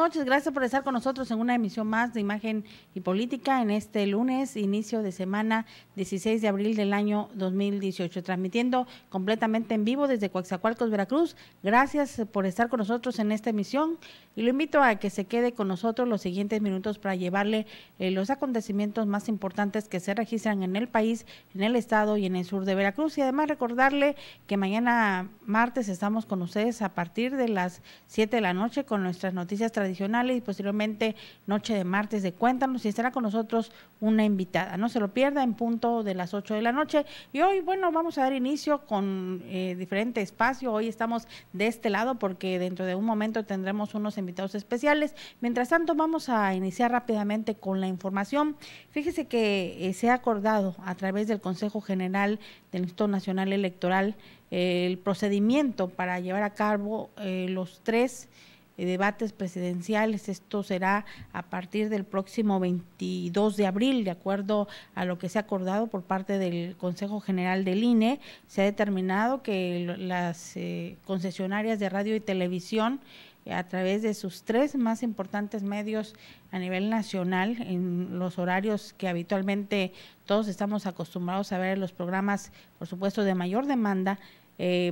noches. Gracias por estar con nosotros en una emisión más de Imagen y Política en este lunes, inicio de semana 16 de abril del año 2018, transmitiendo completamente en vivo desde Coaxacualcos, Veracruz. Gracias por estar con nosotros en esta emisión y lo invito a que se quede con nosotros los siguientes minutos para llevarle eh, los acontecimientos más importantes que se registran en el país, en el estado y en el sur de Veracruz y además recordarle que mañana martes estamos con ustedes a partir de las 7 de la noche con nuestras noticias tradicionales y posteriormente noche de martes de Cuéntanos y estará con nosotros una invitada. No se lo pierda en punto de las 8 de la noche. Y hoy, bueno, vamos a dar inicio con eh, diferente espacio. Hoy estamos de este lado porque dentro de un momento tendremos unos invitados especiales. Mientras tanto, vamos a iniciar rápidamente con la información. Fíjese que eh, se ha acordado a través del Consejo General del Instituto Nacional Electoral eh, el procedimiento para llevar a cabo los tres debates presidenciales. Esto será a partir del próximo 22 de abril, de acuerdo a lo que se ha acordado por parte del Consejo General del INE. Se ha determinado que las eh, concesionarias de radio y televisión eh, a través de sus tres más importantes medios a nivel nacional, en los horarios que habitualmente todos estamos acostumbrados a ver los programas, por supuesto, de mayor demanda,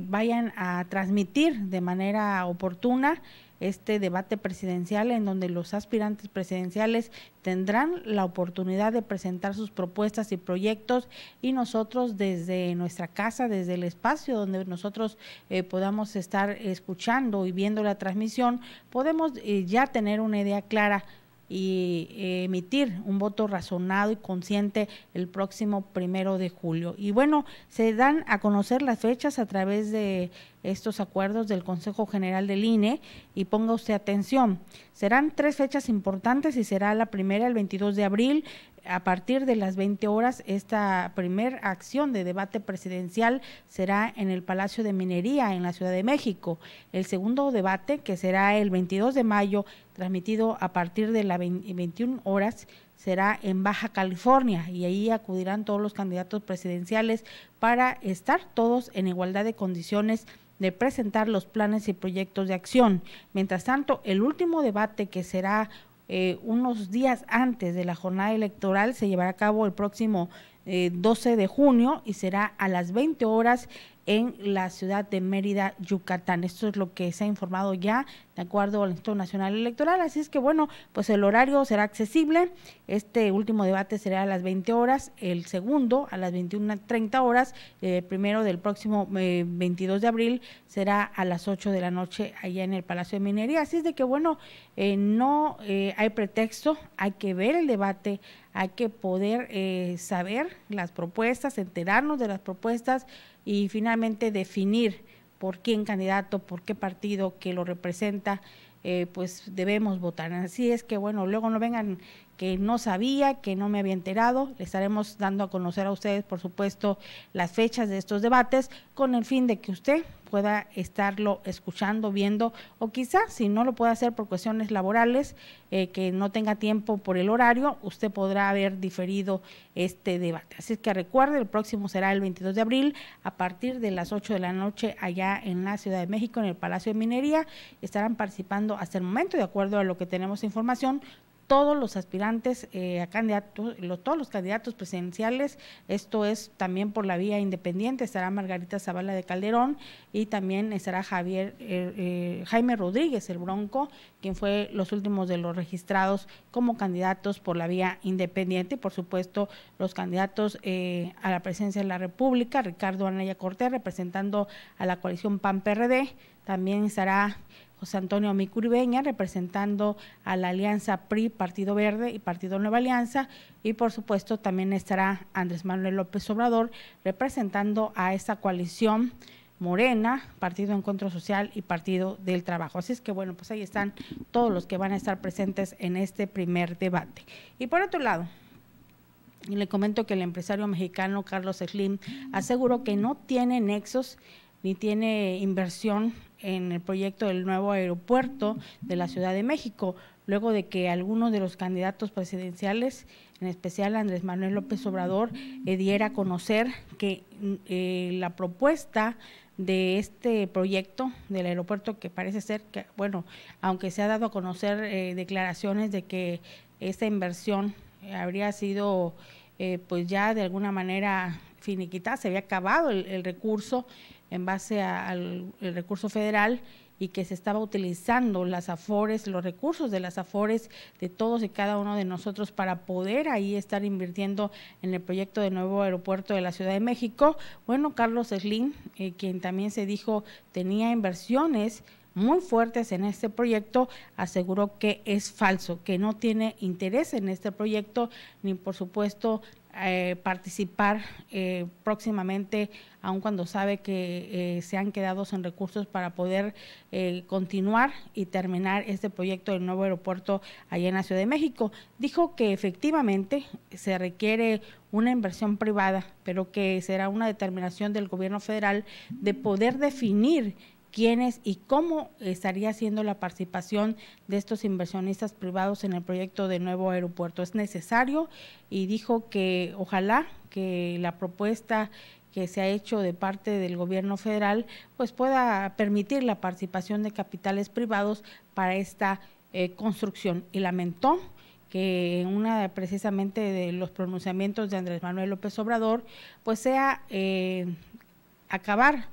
vayan a transmitir de manera oportuna este debate presidencial en donde los aspirantes presidenciales tendrán la oportunidad de presentar sus propuestas y proyectos y nosotros desde nuestra casa, desde el espacio donde nosotros eh, podamos estar escuchando y viendo la transmisión, podemos eh, ya tener una idea clara y eh, emitir un voto razonado y consciente el próximo primero de julio. Y bueno, se dan a conocer las fechas a través de estos acuerdos del Consejo General del INE y ponga usted atención. Serán tres fechas importantes y será la primera el 22 de abril, a partir de las 20 horas, esta primera acción de debate presidencial será en el Palacio de Minería en la Ciudad de México. El segundo debate, que será el 22 de mayo, transmitido a partir de las 21 horas, será en Baja California y ahí acudirán todos los candidatos presidenciales para estar todos en igualdad de condiciones de presentar los planes y proyectos de acción. Mientras tanto, el último debate que será eh, unos días antes de la jornada electoral, se llevará a cabo el próximo 12 eh, de junio y será a las 20 horas en la ciudad de Mérida, Yucatán. Esto es lo que se ha informado ya de acuerdo al Instituto Nacional Electoral. Así es que bueno, pues el horario será accesible. Este último debate será a las 20 horas, el segundo a las 21.30 horas, el eh, primero del próximo 22 eh, de abril será a las 8 de la noche allá en el Palacio de Minería. Así es de que bueno, eh, no hay pretexto, hay que ver el debate, hay que poder saber las propuestas, enterarnos de las propuestas y finalmente definir por quién candidato, por qué partido que lo representa, eh, pues debemos votar. Así es que bueno, luego no vengan que no sabía, que no me había enterado. Le estaremos dando a conocer a ustedes, por supuesto, las fechas de estos debates con el fin de que usted pueda estarlo escuchando, viendo, o quizá si no lo puede hacer por cuestiones laborales, eh, que no tenga tiempo por el horario, usted podrá haber diferido este debate. Así que recuerde, el próximo será el 22 de abril a partir de las 8 de la noche allá en la Ciudad de México, en el Palacio de Minería. Estarán participando hasta el momento, de acuerdo a lo que tenemos información, todos los aspirantes eh, a candidatos, todos los candidatos presidenciales, esto es también por la vía independiente, estará Margarita Zavala de Calderón y también estará Javier eh, eh, Jaime Rodríguez, el Bronco, quien fue los últimos de los registrados como candidatos por la vía independiente, y por supuesto los candidatos a la presidencia de la República, Ricardo Anaya Cortés representando a la coalición PAN-PRD, también estará José Antonio Micuribeña, representando a la alianza PRI, Partido Verde y Partido Nueva Alianza, y por supuesto también estará Andrés Manuel López Obrador, representando a esta coalición Morena, Partido Encuentro Social y Partido del Trabajo. Así es que bueno, pues ahí están todos los que van a estar presentes en este primer debate. Y por otro lado, le comento que el empresario mexicano Carlos Slim aseguró que no tiene nexos ni tiene inversión en el proyecto del nuevo aeropuerto de la Ciudad de México, luego de que algunos de los candidatos presidenciales, en especial Andrés Manuel López Obrador, eh, diera a conocer que mm, eh, la propuesta de este proyecto del aeropuerto que parece ser que, bueno, aunque se ha dado a conocer eh, declaraciones de que esta inversión habría sido eh, pues ya de alguna manera finiquitada, se había acabado el, recurso en base al recurso federal y que se estaba utilizando las afores, los recursos de las afores de todos y cada uno de nosotros para poder ahí estar invirtiendo en el proyecto de nuevo aeropuerto de la Ciudad de México. Bueno, Carlos Slim, eh, quien también se dijo tenía inversiones muy fuertes en este proyecto, aseguró que es falso, que no tiene interés en este proyecto, ni por supuesto eh, participar eh, próximamente, aun cuando sabe que eh, se han quedado sin recursos para poder continuar y terminar este proyecto del nuevo aeropuerto allá en la Ciudad de México. Dijo que efectivamente se requiere una inversión privada, pero que será una determinación del gobierno federal de poder definir quiénes y cómo estaría siendo la participación de estos inversionistas privados en el proyecto de nuevo aeropuerto. Es necesario y dijo que ojalá que la propuesta que se ha hecho de parte del gobierno federal pues pueda permitir la participación de capitales privados para esta eh, construcción y lamentó que una precisamente de los pronunciamientos de Andrés Manuel López Obrador pues sea eh, acabar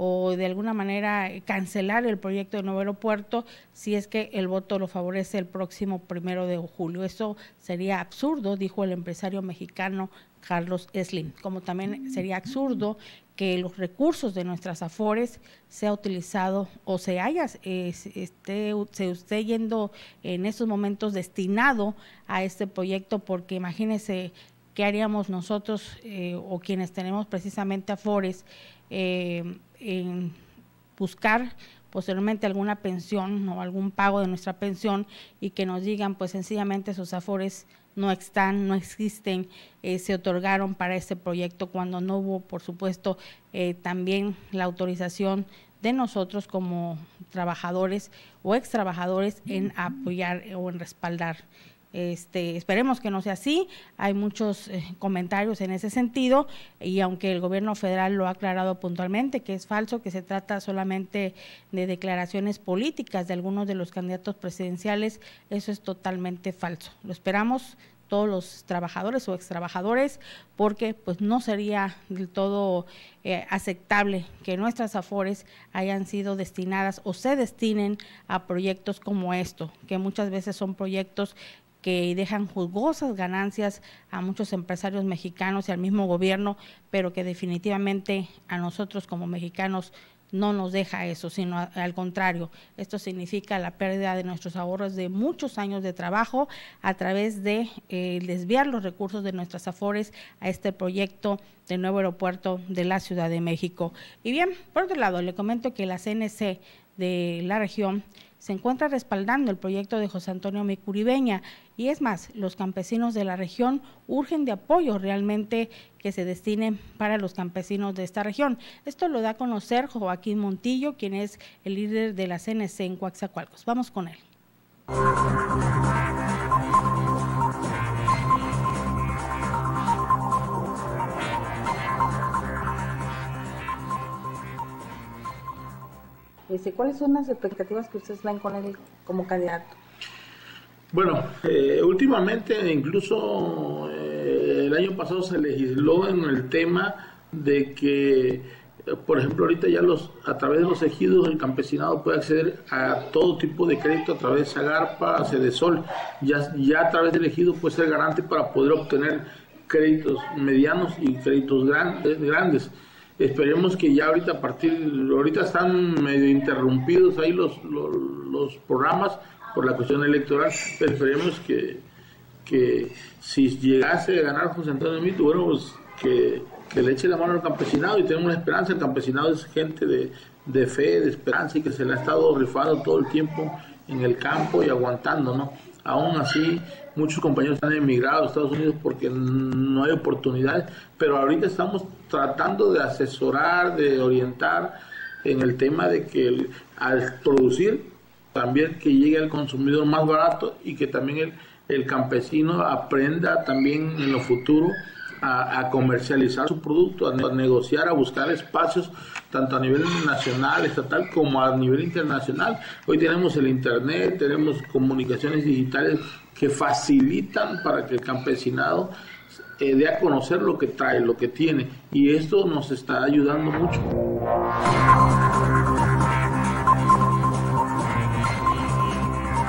o de alguna manera eh, cancelar el proyecto de nuevo aeropuerto si es que el voto lo favorece el próximo primero de julio. Eso sería absurdo, dijo el empresario mexicano Carlos Slim. Como también sería absurdo que los recursos de nuestras afores sea utilizado o se haya esté, se esté yendo en estos momentos destinado a este proyecto porque imagínese qué haríamos nosotros eh, o quienes tenemos precisamente afores eh, en buscar posteriormente alguna pensión o algún pago de nuestra pensión y que nos digan pues sencillamente sus afores no están, no existen, eh, se otorgaron para este proyecto cuando no hubo, por supuesto, eh, también la autorización de nosotros como trabajadores o ex trabajadores en apoyar o en respaldar este, esperemos que no sea así. Hay muchos eh, comentarios en ese sentido y aunque el gobierno federal lo ha aclarado puntualmente que es falso, que se trata solamente de declaraciones políticas de algunos de los candidatos presidenciales, eso es totalmente falso. Lo esperamos todos los trabajadores o extrabajadores porque pues no sería del todo eh, aceptable que nuestras afores hayan sido destinadas o se destinen a proyectos como esto, que muchas veces son proyectos que dejan jugosas ganancias a muchos empresarios mexicanos y al mismo gobierno, pero que definitivamente a nosotros como mexicanos no nos deja eso, sino al contrario, esto significa la pérdida de nuestros ahorros de muchos años de trabajo a través de eh, desviar los recursos de nuestras afores a este proyecto del nuevo aeropuerto de la Ciudad de México. Y bien, por otro lado, le comento que la CNC de la región se encuentra respaldando el proyecto de José Antonio Micuribeña y es más, los campesinos de la región urgen de apoyo realmente que se destinen para los campesinos de esta región. Esto lo da a conocer Joaquín Montillo, quien es el líder de la CNC en Coaxacualcos. Vamos con él. Este, ¿Cuáles son las expectativas que ustedes ven con él como candidato? Bueno, eh, últimamente incluso eh, el año pasado se legisló en el tema de que, eh, por ejemplo, ahorita ya los a través de los ejidos el campesinado puede acceder a todo tipo de crédito a través de Sagarpa, Cedesol, ya, ya a través del ejido puede ser garante para poder obtener créditos medianos y créditos grandes. grandes. Esperemos que ya ahorita a partir, ahorita están medio interrumpidos ahí los, los, programas por la cuestión electoral, pero esperemos que, que si llegase a ganar José Antonio Mito, bueno, pues que, le eche la mano al campesinado y tenemos una esperanza, el campesinado es gente de, de fe, de esperanza y que se le ha estado rifando todo el tiempo en el campo y aguantando, ¿no? Aún así, muchos compañeros han emigrado a Estados Unidos porque no hay oportunidades, pero ahorita estamos tratando de asesorar, de orientar en el tema de que al producir también que llegue al consumidor más barato y que también el, el campesino aprenda también en lo futuro a, comercializar su producto, a, negociar, a buscar espacios tanto a nivel nacional, estatal como a nivel internacional. Hoy tenemos el Internet, tenemos comunicaciones digitales que facilitan para que el campesinado eh, dé a conocer lo que trae, lo que tiene. Y esto nos está ayudando mucho.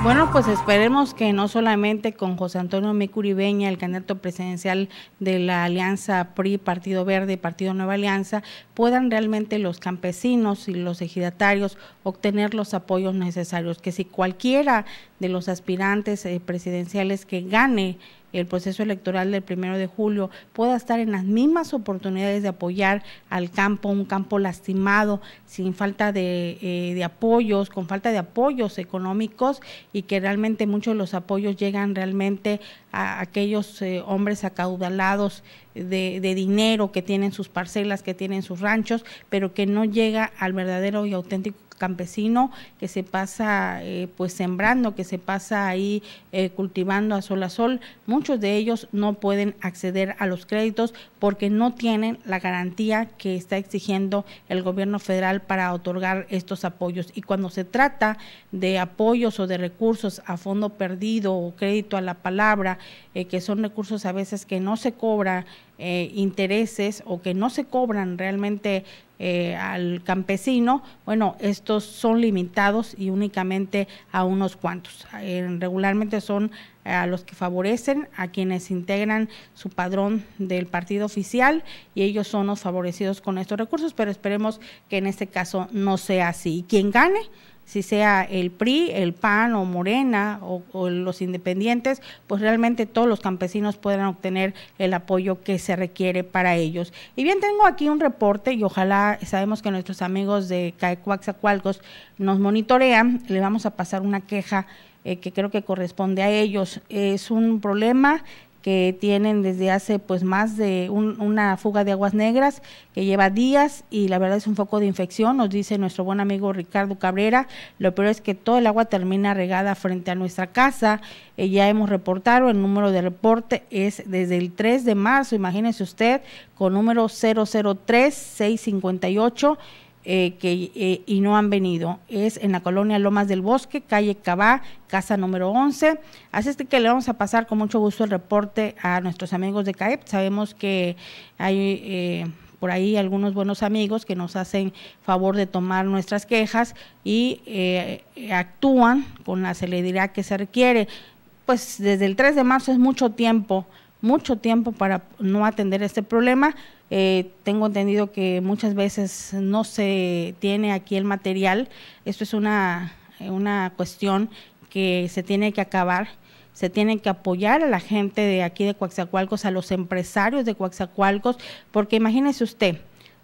Bueno, pues esperemos que no solamente con José Antonio Mecuribeña, el candidato presidencial de la Alianza PRI, Partido Verde, Partido Nueva Alianza, puedan realmente los campesinos y los ejidatarios obtener los apoyos necesarios, que si cualquiera de los aspirantes eh, presidenciales que gane el proceso electoral del primero de julio pueda estar en las mismas oportunidades de apoyar al campo, un campo lastimado, sin falta de, eh, apoyos, con falta de apoyos económicos y que realmente muchos de los apoyos llegan realmente a aquellos eh, hombres acaudalados de, de, dinero que tienen sus parcelas, que tienen sus ranchos, pero que no llega al verdadero y auténtico campesino que se pasa eh, pues sembrando, que se pasa ahí eh, cultivando a sol a sol, muchos de ellos no pueden acceder a los créditos porque no tienen la garantía que está exigiendo el gobierno federal para otorgar estos apoyos. Y cuando se trata de apoyos o de recursos a fondo perdido o crédito a la palabra, eh, que son recursos a veces que no se cobran intereses o que no se cobran realmente eh, al campesino, bueno, estos son limitados y únicamente a unos cuantos. Eh, regularmente son a los que favorecen, a quienes integran su padrón del partido oficial y ellos son los favorecidos con estos recursos, pero esperemos que en este caso no sea así. Quien gane, si sea el PRI, el PAN o Morena o, los independientes, pues realmente todos los campesinos puedan obtener el apoyo que se requiere para ellos. Y bien, tengo aquí un reporte y ojalá sabemos que nuestros amigos de Caecuaxacualcos nos monitorean, le vamos a pasar una queja eh, que creo que corresponde a ellos. Es un problema que tienen desde hace pues más de una fuga de aguas negras que lleva días y la verdad es un foco de infección, nos dice nuestro buen amigo Ricardo Cabrera. Lo peor es que todo el agua termina regada frente a nuestra casa. Eh, ya hemos reportado, el número de reporte es desde el 3 de marzo, imagínese usted, con número 003 658 eh, que, eh, y no han venido. Es en la colonia Lomas del Bosque, calle Cabá, casa número 11. Así es que le vamos a pasar con mucho gusto el reporte a nuestros amigos de CAEP. Sabemos que hay... Eh, por ahí algunos buenos amigos que nos hacen favor de tomar nuestras quejas y actúan con la celeridad que se requiere. Pues desde el 3 de marzo es mucho tiempo, mucho tiempo para no atender este problema eh, tengo entendido que muchas veces no se tiene aquí el material. Esto es una, una cuestión que se tiene que acabar. Se tiene que apoyar a la gente de aquí de Coaxacualcos, a los empresarios de Coaxacualcos, porque imagínese usted,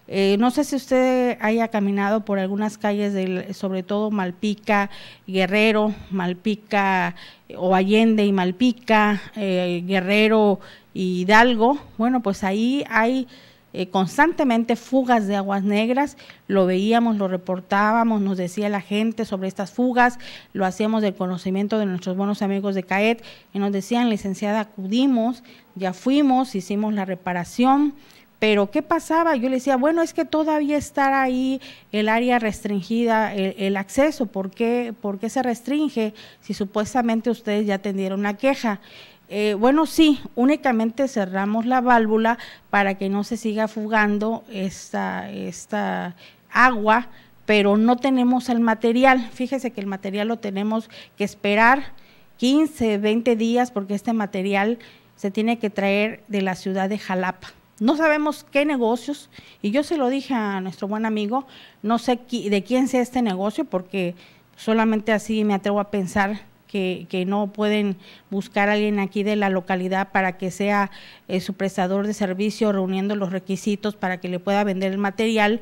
eh, no sé si usted haya caminado por algunas calles, del, sobre todo Malpica, Guerrero, Malpica o Allende y Malpica, eh, Guerrero y Hidalgo. Bueno, pues ahí hay eh, constantemente fugas de aguas negras, lo veíamos, lo reportábamos, nos decía la gente sobre estas fugas, lo hacíamos del conocimiento de nuestros buenos amigos de CAET y nos decían, licenciada, acudimos, ya fuimos, hicimos la reparación, pero ¿qué pasaba? Yo le decía, bueno, es que todavía está ahí el área restringida, el, acceso, ¿por qué, ¿por qué se restringe si supuestamente ustedes ya atendieron la queja? Eh, bueno, sí, únicamente cerramos la válvula para que no se siga fugando esta, esta agua, pero no tenemos el material. Fíjese que el material lo tenemos que esperar 15, 20 días porque este material se tiene que traer de la ciudad de Jalapa. No sabemos qué negocios, y yo se lo dije a nuestro buen amigo, no sé de quién sea este negocio porque solamente así me atrevo a pensar que, no pueden buscar a alguien aquí de la localidad para que sea eh, su prestador de servicio reuniendo los requisitos para que le pueda vender el material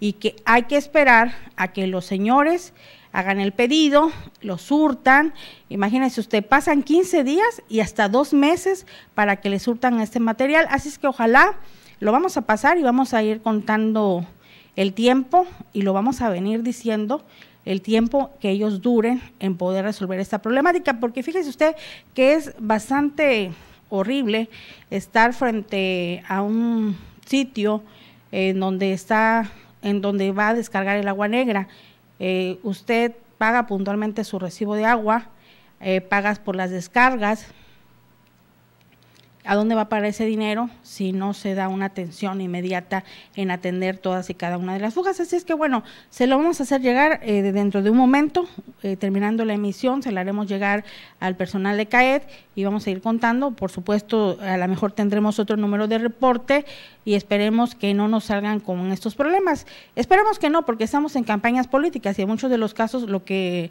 y que hay que esperar a que los señores hagan el pedido, lo surtan. Imagínense usted, pasan 15 días y hasta dos meses para que le surtan este material. Así es que ojalá lo vamos a pasar y vamos a ir contando el tiempo y lo vamos a venir diciendo el tiempo que ellos duren en poder resolver esta problemática, porque fíjese usted que es bastante horrible estar frente a un sitio en donde está, en donde va a descargar el agua negra. Eh, usted paga puntualmente su recibo de agua, eh, pagas por las descargas, a dónde va para ese dinero si no se da una atención inmediata en atender todas y cada una de las fugas. Así es que bueno, se lo vamos a hacer llegar eh, dentro de un momento, eh, terminando la emisión, se la haremos llegar al personal de CAED y vamos a ir contando. Por supuesto, a lo mejor tendremos otro número de reporte y esperemos que no nos salgan con estos problemas. Esperemos que no, porque estamos en campañas políticas y en muchos de los casos lo que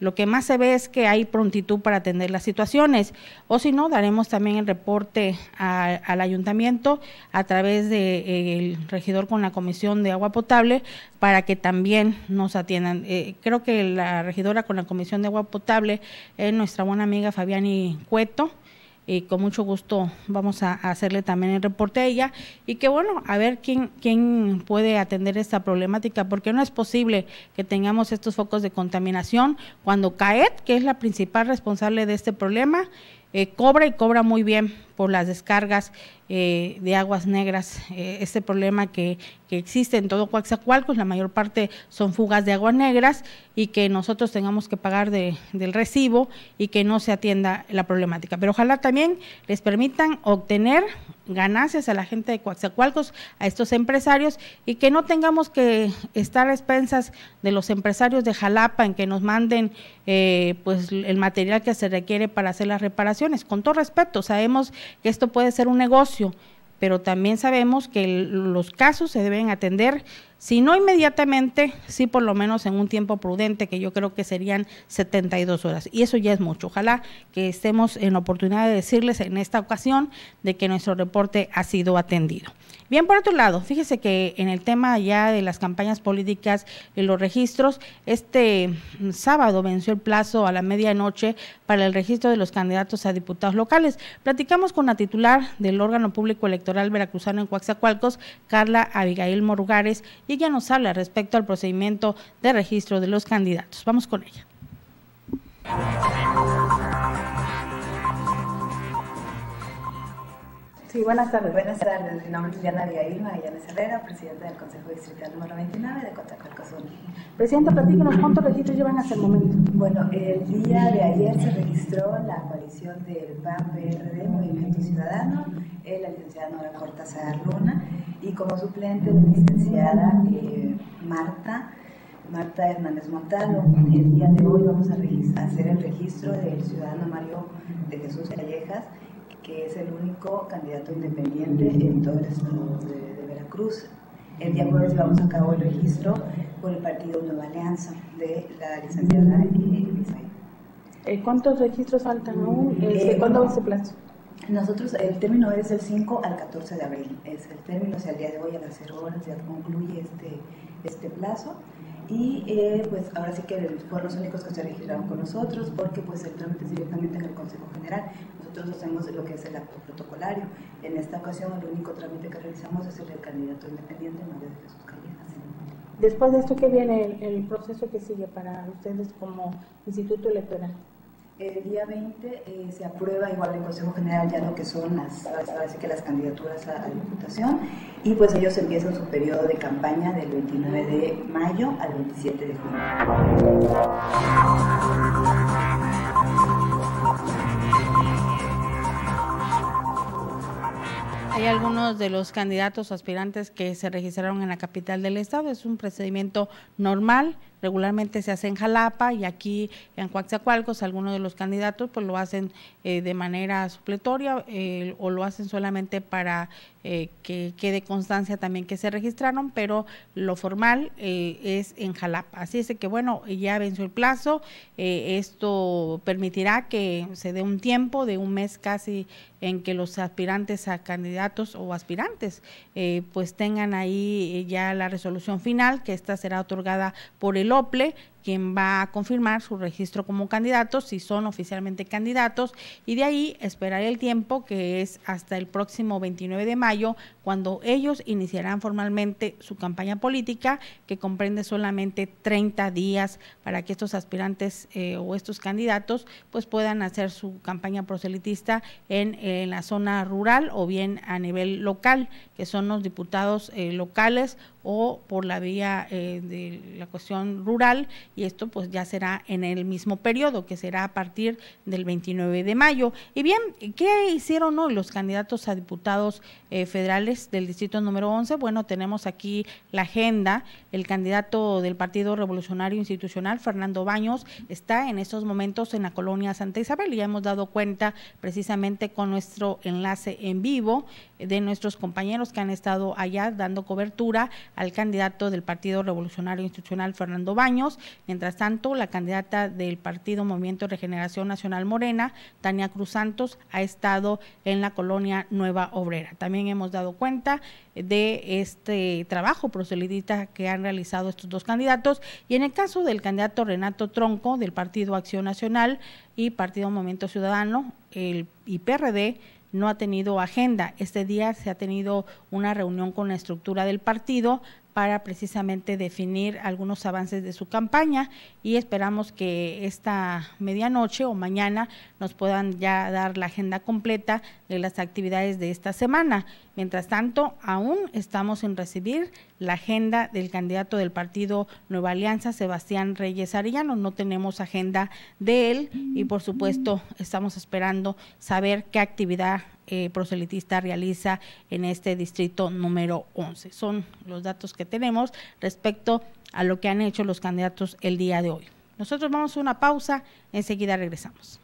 lo que más se ve es que hay prontitud para atender las situaciones. O si no, daremos también el reporte al ayuntamiento a través del de, regidor con la Comisión de Agua Potable para que también nos atiendan. Eh, creo que la regidora con la Comisión de Agua Potable es nuestra buena amiga Fabiani Cueto y con mucho gusto vamos a, hacerle también el reporte a ella. Y que bueno, a ver quién, quién puede atender esta problemática, porque no es posible que tengamos estos focos de contaminación cuando CAET, que es la principal responsable de este problema, eh, cobra y cobra muy bien por las descargas eh, de aguas negras, eh, este problema que, que, existe en todo Coaxacualcos, la mayor parte son fugas de aguas negras y que nosotros tengamos que pagar de, del recibo y que no se atienda la problemática. Pero ojalá también les permitan obtener ganancias a la gente de Coaxacualcos, a estos empresarios y que no tengamos que estar a expensas de los empresarios de Jalapa en que nos manden eh, pues el material que se requiere para hacer las reparaciones. Con todo respeto, sabemos que esto puede ser un negocio, pero también sabemos que los casos se deben atender si no inmediatamente, sí por lo menos en un tiempo prudente, que yo creo que serían 72 horas. Y eso ya es mucho. Ojalá que estemos en oportunidad de decirles en esta ocasión de que nuestro reporte ha sido atendido. Bien, por otro lado, fíjese que en el tema ya de las campañas políticas y los registros, este sábado venció el plazo a la medianoche para el registro de los candidatos a diputados locales. Platicamos con la titular del órgano público electoral veracruzano en Coaxacualcos, Carla Abigail Morugares, y ella nos habla respecto al procedimiento de registro de los candidatos. Vamos con ella. Sí, buenas tardes. Buenas tardes. Mi nombre es Diana Villalma Magallanes Herrera, presidenta del Consejo Distrital número 29 de Cotacualcozón. Presidenta, platícanos cuántos registros llevan hasta el momento. Bueno, el día de ayer se registró la coalición del PAN-PRD, Movimiento Ciudadano, la licenciada Nora Cortázar Luna, y como suplente la licenciada eh, Marta. Marta Hernández Montalo. El día de hoy vamos a hacer el registro del ciudadano Mario de Jesús Callejas, que es el único candidato independiente en todo el estado de, Veracruz. El día jueves llevamos a cabo el registro por el partido Nueva Alianza de la licenciada Elisa. Eh, ¿Cuántos registros faltan aún? Eh, ¿Cuándo va ese plazo? Nosotros, el término es el 5 al 14 de abril. Es el término, o sea, el día de hoy a las 0 horas ya concluye este, este plazo. Y eh, pues ahora sí que fueron los únicos que se registraron con nosotros porque pues el trámite es directamente en el Consejo General. Nosotros hacemos lo que es el acto protocolario. En esta ocasión el único trámite que realizamos es el del candidato independiente Mario de Jesús Callejas. Después de esto, ¿qué viene el, el proceso que sigue para ustedes como Instituto Electoral? El día 20 eh, se aprueba igual en Consejo General ya lo que son las, que las candidaturas a, la Diputación y pues ellos empiezan su periodo de campaña del 29 de mayo al 27 de junio. Hay algunos de los candidatos aspirantes que se registraron en la capital del estado. Es un procedimiento normal regularmente se hace en Jalapa y aquí en Coaxacualcos algunos de los candidatos pues lo hacen eh, de manera supletoria eh, o lo hacen solamente para eh, que quede constancia también que se registraron, pero lo formal es en Jalapa. Así es que bueno, ya venció el plazo, esto permitirá que se dé un tiempo de un mes casi en que los aspirantes a candidatos o aspirantes pues tengan ahí ya la resolución final, que esta será otorgada por el OPLE quien va a confirmar su registro como candidatos, si son oficialmente candidatos, y de ahí esperar el tiempo que es hasta el próximo 29 de mayo, cuando ellos iniciarán formalmente su campaña política, que comprende solamente 30 días para que estos aspirantes eh, o estos candidatos pues puedan hacer su campaña proselitista en, la zona rural o bien a nivel local, que son los diputados eh, locales o por la vía eh, de la cuestión rural y esto pues ya será en el mismo periodo que será a partir del 29 de mayo. Y bien, ¿qué hicieron hoy los candidatos a diputados eh, federales del distrito número 11? Bueno, tenemos aquí la agenda. El candidato del Partido Revolucionario Institucional, Fernando Baños, está en estos momentos en la colonia Santa Isabel y ya hemos dado cuenta precisamente con nuestro enlace en vivo de nuestros compañeros que han estado allá dando cobertura al candidato del Partido Revolucionario Institucional, Fernando Baños. Mientras tanto, la candidata del Partido Movimiento Regeneración Nacional Morena, Tania Cruz Santos, ha estado en la colonia Nueva Obrera. También hemos dado cuenta de este trabajo proselitista que han realizado estos dos candidatos. Y en el caso del candidato Renato Tronco, del Partido Acción Nacional y Partido Movimiento Ciudadano, el IPRD, no ha tenido agenda. Este día se ha tenido una reunión con la estructura del partido para precisamente definir algunos avances de su campaña y esperamos que esta medianoche o mañana nos puedan ya dar la agenda completa de las actividades de esta semana. Mientras tanto, aún estamos sin recibir la agenda del candidato del partido Nueva Alianza, Sebastián Reyes Arellano. No tenemos agenda de él y por supuesto estamos esperando saber qué actividad eh, proselitista realiza en este distrito número 11. Son los datos que tenemos respecto a lo que han hecho los candidatos el día de hoy. Nosotros vamos a una pausa, enseguida regresamos.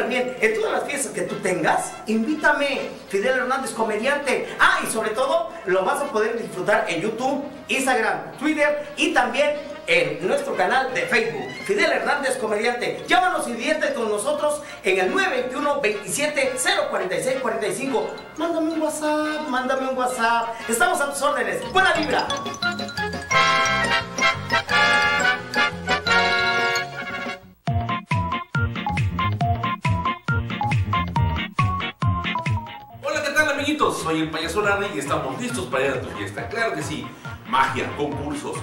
Bien. En todas las fiestas que tú tengas, invítame. Fidel Hernández, comediante. Ah, y sobre todo, lo vas a poder disfrutar en YouTube, Instagram, Twitter y también en nuestro canal de Facebook. Fidel Hernández, comediante. Llámanos y diviértete con nosotros en el 921 27 046 45. Mándame un WhatsApp, mándame un WhatsApp. Estamos a tus órdenes. Buena vibra. Soy el payaso Larry y estamos listos para ir a tu fiesta. Claro que sí. Magia, concursos,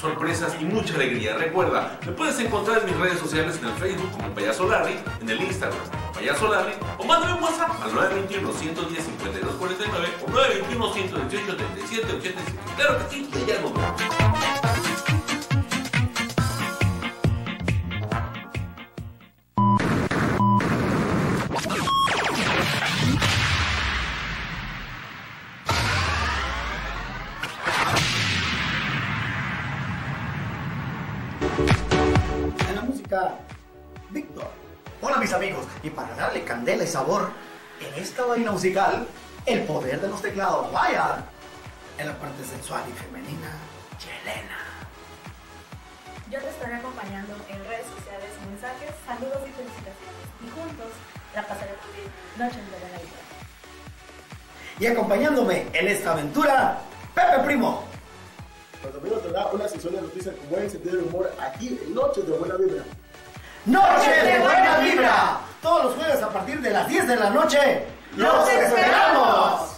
sorpresas y mucha alegría. Recuerda, me puedes encontrar en mis redes sociales en el Facebook como Payaso Larry, en el Instagram Payaso Larry, o mándame un WhatsApp al 921 110 5249 o 921 118 37 85. Claro que sí, ya nos sabor en esta vaina musical, el poder de los teclados, vaya, en la parte sensual y femenina, Yelena. Yo te estaré acompañando en redes sociales, mensajes, saludos y felicitaciones. Y juntos la pasaremos bien noche de la vida. Y acompañándome en esta aventura, Pepe Primo. Pues también tendrá una sesión de noticias con buen sentido de humor aquí en Noches de Buena Vibra. Noche de Buena Vibra. Todos los jueves a partir de las 10 de la noche. ¡Los esperamos!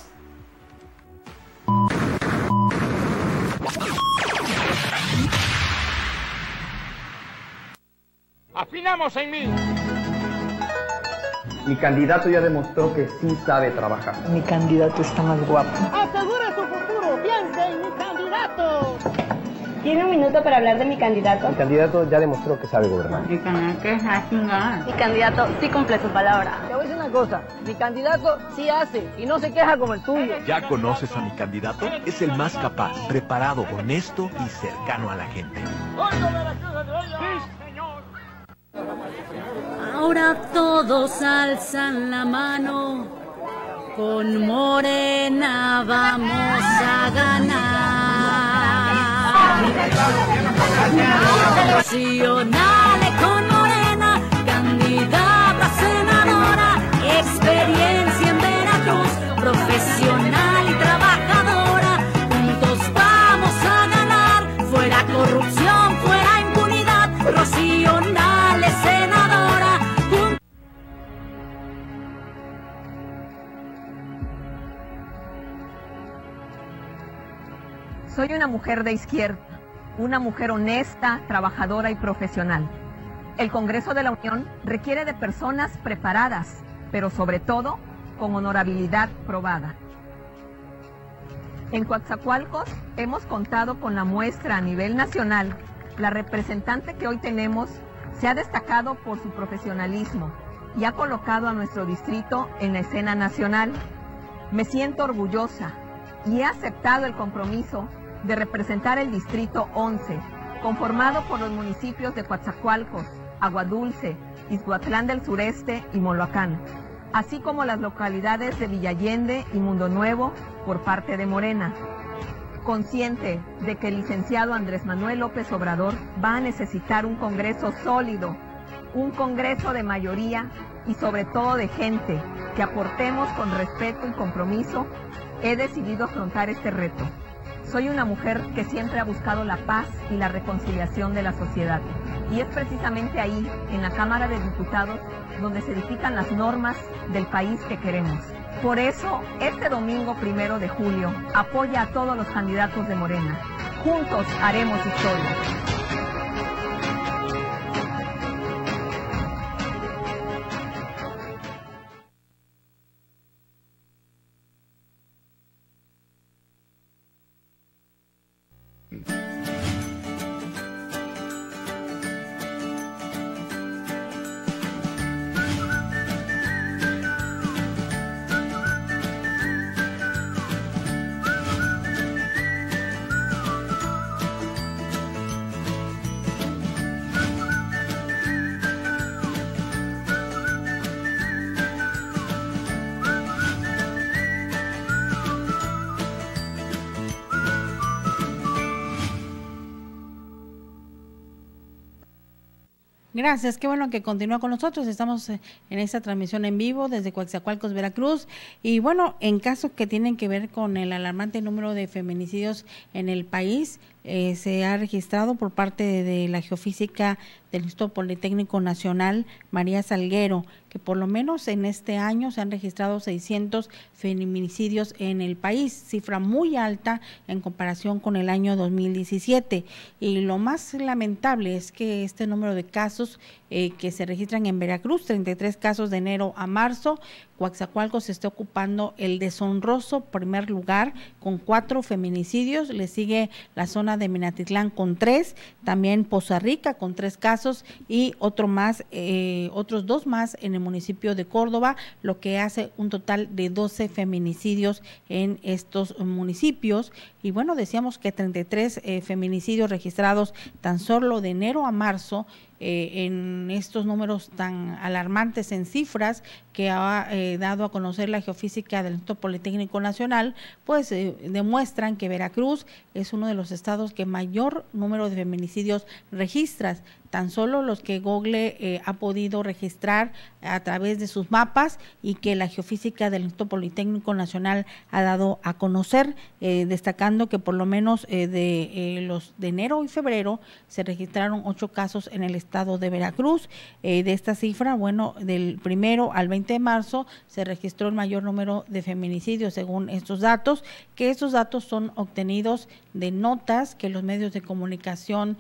Afinamos en mí. Mi candidato ya demostró que sí sabe trabajar. Mi candidato está más guapo. Asegure su futuro. Piense en mi candidato. ¿Tiene un minuto para hablar de mi candidato? Mi candidato ya demostró que sabe gobernar. Mi candidato sí cumple su palabra. Te voy a decir una cosa. Mi candidato sí hace y no se queja como el tuyo. ¿Ya conoces a mi candidato? Es el más capaz, preparado, honesto y cercano a la gente. Ahora todos alzan la mano, con Morena vamos a ganar. Nacional con Morena, candidata Soy una mujer de izquierda, una mujer honesta, trabajadora y profesional. El Congreso de la Unión requiere de personas preparadas, pero sobre todo con honorabilidad probada. En Coatzacoalcos hemos contado con la muestra a nivel nacional. La representante que hoy tenemos se ha destacado por su profesionalismo y ha colocado a nuestro distrito en la escena nacional. Me siento orgullosa y he aceptado el compromiso de representar el Distrito 11, conformado por los municipios de Coatzacoalcos, Aguadulce, Izhuatlán del Sureste y Moloacán, así como las localidades de Villallende y Mundo Nuevo por parte de Morena. Consciente de que el licenciado Andrés Manuel López Obrador va a necesitar un Congreso sólido, un Congreso de mayoría y sobre todo de gente que aportemos con respeto y compromiso, he decidido afrontar este reto. Soy una mujer que siempre ha buscado la paz y la reconciliación de la sociedad. Y es precisamente ahí, en la Cámara de Diputados, donde se edifican las normas del país que queremos. Por eso, este domingo primero de julio, apoya a todos los candidatos de Morena. Juntos haremos historia. Gracias, qué bueno que continúa con nosotros. Estamos eh, en esta transmisión en vivo desde Coatzacoalcos, Veracruz. Y bueno, en casos que tienen que ver con el alarmante número de feminicidios en el país, eh, se ha registrado por parte de la geofísica del Instituto Politécnico Nacional, María Salguero, que por lo menos en este año se han registrado 600 feminicidios en el país, cifra muy alta en comparación con el año 2017. Y lo más lamentable es que este número de casos eh, que se registran en Veracruz, 33 casos de enero a marzo, Coaxacualcos se está ocupando el deshonroso primer lugar con cuatro feminicidios, le sigue la zona de Minatitlán con tres, también Poza Rica con tres casos y otro más, eh, otros dos más en el municipio de Córdoba, lo que hace un total de 12 feminicidios en estos municipios. Y bueno, decíamos que 33 eh, feminicidios registrados tan solo de enero a marzo eh, en estos números tan alarmantes en cifras que ha eh, dado a conocer la geofísica del Instituto Politécnico Nacional, pues eh, demuestran que Veracruz es uno de los estados que mayor número de feminicidios registras. Tan solo los que Google eh, ha podido registrar a través de sus mapas y que la geofísica del Instituto Politécnico Nacional ha dado a conocer, eh, destacando que por lo menos eh, de los de enero y febrero se registraron ocho casos en el estado de Veracruz. de esta cifra, bueno, del primero al 20 de marzo se registró el mayor número de feminicidios según estos datos, que estos datos son obtenidos de notas que los medios de comunicación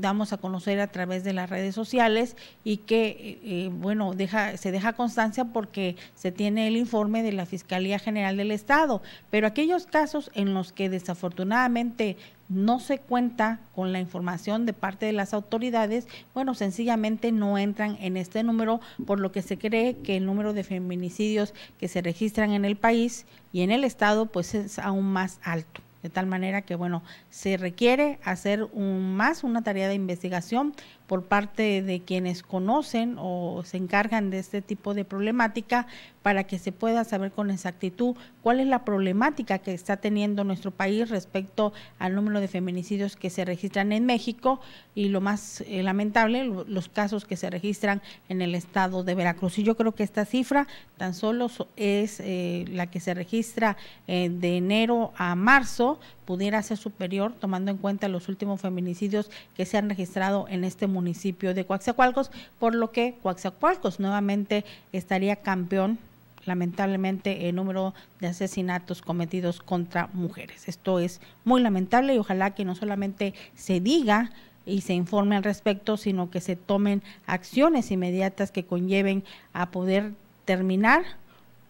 damos a conocer a través de las redes sociales y que, bueno, deja, se deja constancia porque se tiene el informe de la Fiscalía General del Estado, pero aquellos casos en los que desafortunadamente no se cuenta con la información de parte de las autoridades, bueno, sencillamente no entran en este número, por lo que se cree que el número de feminicidios que se registran en el país y en el Estado, pues es aún más alto. De tal manera que, bueno, se requiere hacer un, más una tarea de investigación por parte de quienes conocen o se encargan de este tipo de problemática para que se pueda saber con exactitud cuál es la problemática que está teniendo nuestro país respecto al número de feminicidios que se registran en México y lo más eh, lamentable, los casos que se registran en el estado de Veracruz. Y yo creo que esta cifra tan solo es eh, la que se registra eh, de enero a marzo, pudiera ser superior tomando en cuenta los últimos feminicidios que se han registrado en este municipio de Coaxacualcos, por lo que Coaxacualcos nuevamente estaría campeón lamentablemente el número de asesinatos cometidos contra mujeres. Esto es muy lamentable y ojalá que no solamente se diga y se informe al respecto, sino que se tomen acciones inmediatas que conlleven a poder terminar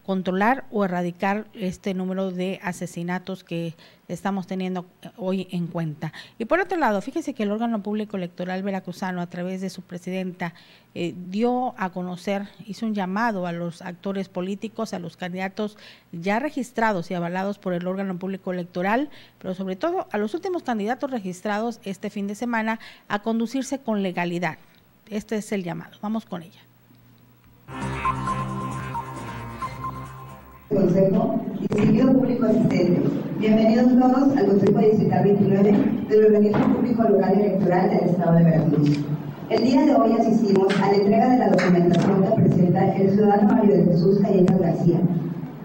controlar o erradicar este número de asesinatos que estamos teniendo hoy en cuenta. Y por otro lado, fíjese que el órgano público electoral veracruzano, a través de su presidenta, eh, dio a conocer, hizo un llamado a los actores políticos, a los candidatos ya registrados y avalados por el órgano público electoral, pero sobre todo a los últimos candidatos registrados este fin de semana a conducirse con legalidad. Este es el llamado. Vamos con ella. Consejo, distinguido público asistente. Bienvenidos todos al Consejo Distrital 29 del Organismo Público Local Electoral del Estado de Veracruz. El día de hoy asistimos a la entrega de la documentación que presenta el ciudadano Mario de Jesús Callejas García,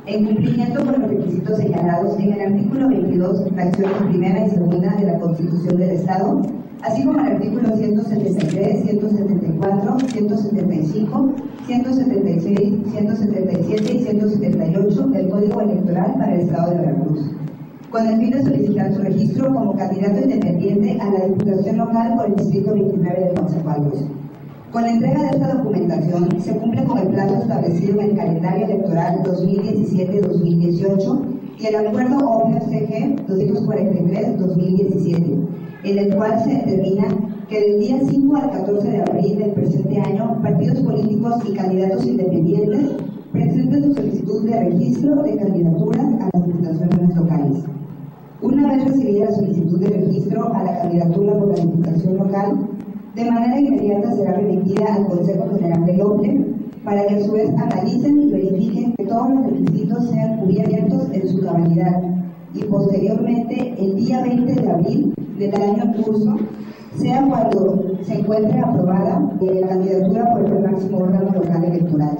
en cumplimiento con los requisitos señalados en el artículo 22, fracciones primera y segunda de la Constitución del Estado, así como el artículo 173, 174, 175, 176, 177 y 178 del Código Electoral para el Estado de Veracruz, con el fin de solicitar su registro como candidato independiente a la Diputación Local por el Distrito 29 de Coatzacoalcos. Con la entrega de esta documentación se cumple con el plazo establecido en el calendario electoral 2017-2018 y el acuerdo OPCG 243-2017 en el cual se determina que del día 5 al 14 de abril del presente año, partidos políticos y candidatos independientes presenten su solicitud de registro de candidaturas a las diputaciones locales. Una vez recibida la solicitud de registro a la candidatura por la diputación local, de manera inmediata será remitida al Consejo General del OPLE para que a su vez analicen y verifiquen que todos los requisitos sean cubiertos en su cabalidad y posteriormente el día 20 de abril del año curso, sea cuando se encuentre aprobada la candidatura por el máximo órgano local electoral.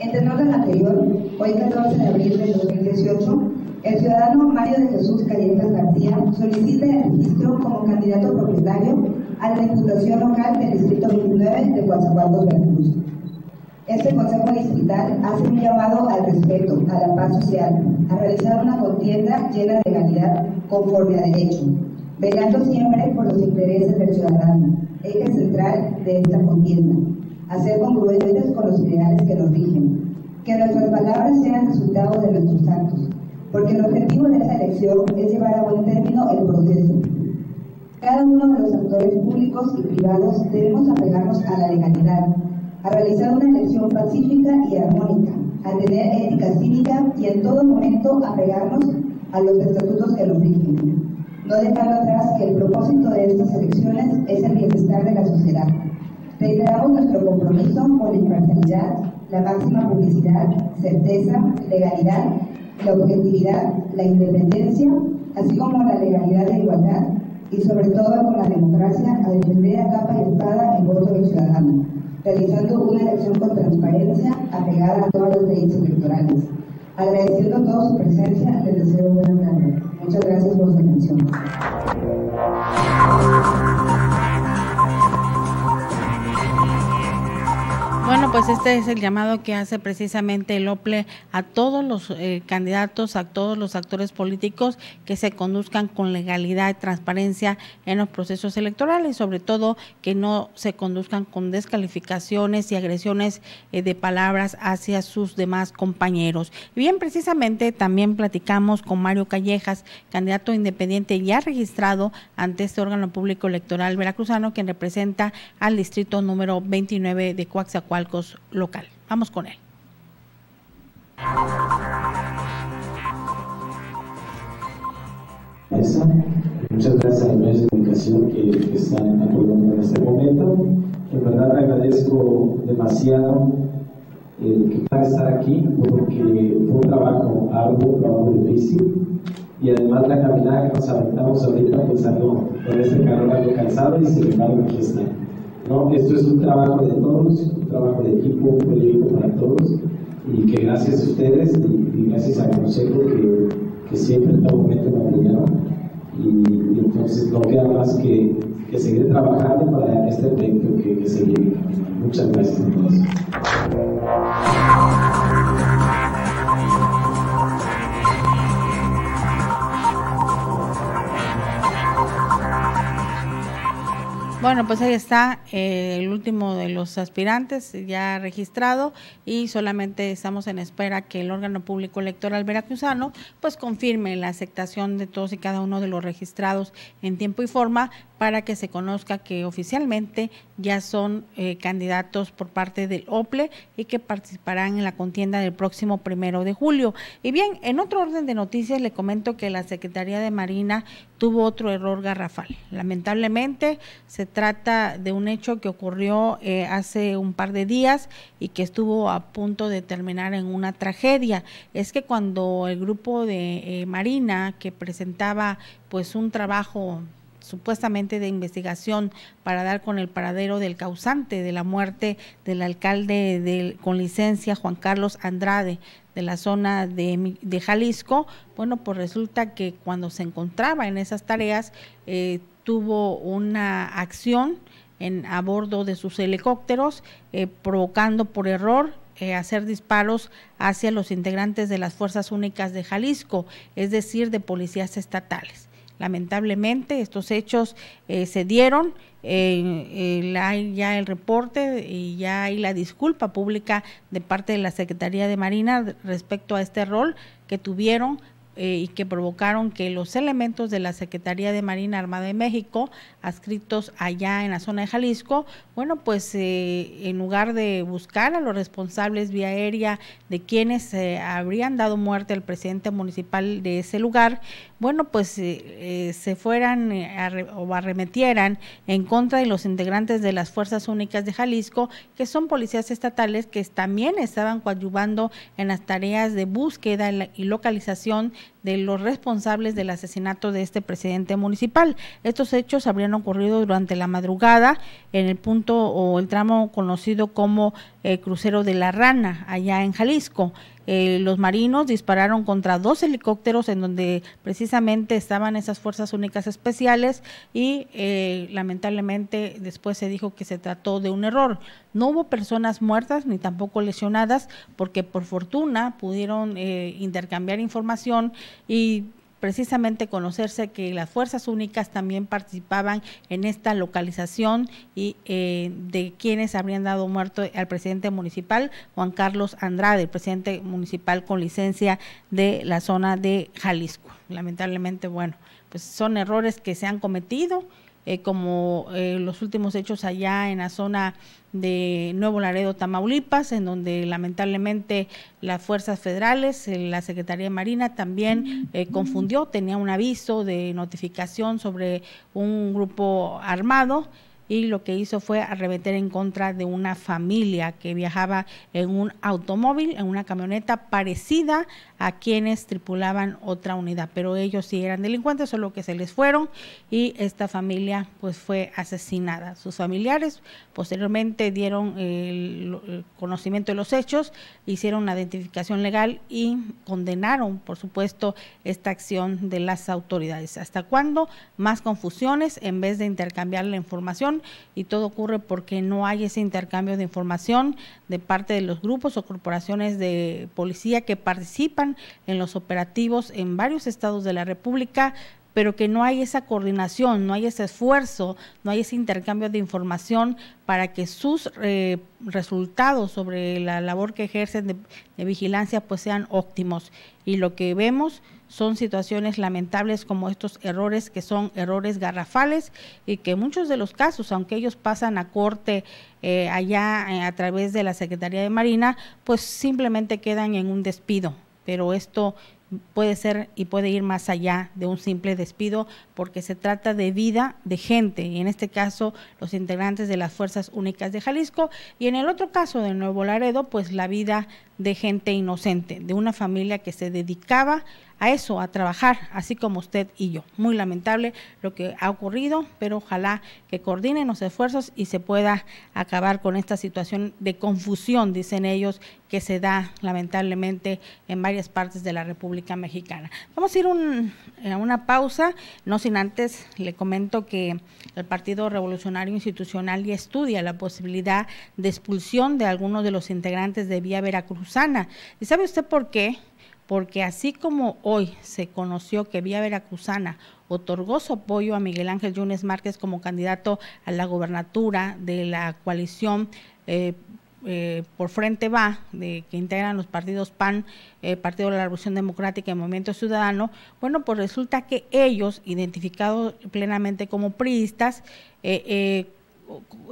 En del anterior, hoy 14 de abril del 2018, el ciudadano Mario de Jesús Callejas García solicita el registro como candidato propietario a la Diputación Local del Distrito 29 de Coatzacoalcos, Veracruz. Este Consejo Distrital hace un llamado al respeto, a la paz social, a realizar una contienda llena de legalidad conforme a derecho, velando siempre por los intereses del ciudadano, eje central de esta contienda, a ser congruentes con los ideales que nos rigen, que nuestras palabras sean resultado de nuestros actos, porque el objetivo de esta elección es llevar a buen término el proceso. Cada uno de los actores públicos y privados debemos apegarnos a la legalidad, a realizar una elección pacífica y armónica, a tener ética cívica y en todo momento apegarnos a los estatutos que nos rigen no dejando atrás que el propósito de estas elecciones es el bienestar de la sociedad. Reiteramos nuestro compromiso con la imparcialidad, la máxima publicidad, certeza, legalidad, la objetividad, la independencia, así como la legalidad de igualdad, y sobre todo con la democracia a defender a capa y espada el voto del ciudadano, realizando una elección con transparencia apegada a todas las leyes electorales. Agradeciendo a todos su presencia, les deseo buena tarde. Muchas gracias por su atención. Pues este es el llamado que hace precisamente el OPLE a todos los eh, candidatos, a todos los actores políticos que se conduzcan con legalidad y transparencia en los procesos electorales, sobre todo que no se conduzcan con descalificaciones y agresiones eh, de palabras hacia sus demás compañeros. Bien, precisamente también platicamos con Mario Callejas, candidato independiente ya registrado ante este órgano público electoral veracruzano, quien representa al distrito número 29 de Coaxacualcos local. Vamos con él. Muchas gracias a los medios de comunicación que, están apoyando en este momento. En verdad agradezco demasiado el que pueda estar aquí porque fue un trabajo arduo, un trabajo difícil y además la caminada que nos aventamos ahorita pues salió con ese calor algo cansado y sin embargo aquí está. ¿No? Esto es un trabajo de todos, un trabajo de equipo, un proyecto para todos y que gracias a ustedes y, gracias a Consejo que, que, siempre en todo momento me apoyaron y, entonces no queda más que, que, seguir trabajando para este proyecto que, que se viene. Muchas gracias a todos. Bueno, pues ahí está eh, el último de los aspirantes ya registrado y solamente estamos en espera que el órgano público electoral veracruzano pues confirme la aceptación de todos y cada uno de los registrados en tiempo y forma para que se conozca que oficialmente ya son eh, candidatos por parte del OPLE y que participarán en la contienda del próximo primero de julio. Y bien, en otro orden de noticias le comento que la Secretaría de Marina tuvo otro error garrafal. Lamentablemente se trata de un hecho que ocurrió eh, hace un par de días y que estuvo a punto de terminar en una tragedia. Es que cuando el grupo de eh, Marina que presentaba pues un trabajo supuestamente de investigación para dar con el paradero del causante de la muerte del alcalde con licencia Juan Carlos Andrade de la zona de, de, Jalisco, bueno, pues resulta que cuando se encontraba en esas tareas eh, tuvo una acción en, a bordo de sus helicópteros, eh, provocando por error eh, hacer disparos hacia los integrantes de las Fuerzas Únicas de Jalisco, es decir, de policías estatales. Lamentablemente estos hechos eh, se dieron, eh, hay ya el reporte y ya hay la disculpa pública de parte de la Secretaría de Marina respecto a este rol que tuvieron eh, y que provocaron que los elementos de la Secretaría de Marina Armada de México, adscritos allá en la zona de Jalisco, bueno, pues eh, en lugar de buscar a los responsables vía aérea de quienes eh, habrían dado muerte al presidente municipal de ese lugar, bueno, pues se fueran o arremetieran en contra de los integrantes de las Fuerzas Únicas de Jalisco, que son policías estatales que también estaban coadyuvando en las tareas de búsqueda y localización de los responsables del asesinato de este presidente municipal. Estos hechos habrían ocurrido durante la madrugada en el punto o el tramo conocido como el crucero de la Rana, allá en Jalisco. Eh, los marinos dispararon contra dos helicópteros en donde precisamente estaban esas fuerzas únicas especiales y eh, lamentablemente después se dijo que se trató de un error. No hubo personas muertas ni tampoco lesionadas porque por fortuna pudieron eh, intercambiar información y precisamente conocerse que las fuerzas únicas también participaban en esta localización y eh, de quienes habrían dado muerto al presidente municipal, Juan Carlos Andrade, presidente municipal con licencia de la zona de Jalisco. Lamentablemente, bueno, pues son errores que se han cometido eh, como eh, los últimos hechos allá en la zona de Nuevo Laredo, Tamaulipas, en donde lamentablemente las fuerzas federales, eh, la Secretaría de Marina también confundió, tenía un aviso de notificación sobre un grupo armado y lo que hizo fue arremeter en contra de una familia que viajaba en un automóvil, en una camioneta parecida a quienes tripulaban otra unidad, pero ellos sí eran delincuentes, solo que se les fueron y esta familia pues fue asesinada. Sus familiares posteriormente dieron el, el conocimiento de los hechos, hicieron una identificación legal y condenaron, por supuesto, esta acción de las autoridades. ¿Hasta cuándo? Más confusiones en vez de intercambiar la información y todo ocurre porque no hay ese intercambio de información de parte de los grupos o corporaciones de policía que participan en los operativos en varios estados de la República, pero que no hay esa coordinación, no hay ese esfuerzo, no hay ese intercambio de información para que sus eh, resultados sobre la labor que ejercen de, vigilancia pues sean óptimos. Y lo que vemos son situaciones lamentables como estos errores que son errores garrafales y que muchos de los casos, aunque ellos pasan a corte eh, allá eh, a través de la Secretaría de Marina, pues simplemente quedan en un despido. Pero esto puede ser y puede ir más allá de un simple despido porque se trata de vida de gente y en este caso los integrantes de las Fuerzas Únicas de Jalisco y en el otro caso de Nuevo Laredo pues la vida de gente inocente, de una familia que se dedicaba a eso, a trabajar, así como usted y yo. Muy lamentable lo que ha ocurrido, pero ojalá que coordinen los esfuerzos y se pueda acabar con esta situación de confusión, dicen ellos, que se da lamentablemente en varias partes de la República Mexicana. Vamos a ir un, a una pausa, no sin antes le comento que el Partido Revolucionario Institucional ya estudia la posibilidad de expulsión de algunos de los integrantes de Vía Veracruzana. ¿Y sabe usted por qué? Porque así como hoy se conoció que Vía Veracruzana otorgó su apoyo a Miguel Ángel Yunes Márquez como candidato a la gobernatura de la coalición eh, eh, por Frente Va, de, que integran los partidos PAN, eh, Partido de la Revolución Democrática y Movimiento Ciudadano, bueno, pues resulta que ellos, identificados plenamente como priistas, eh,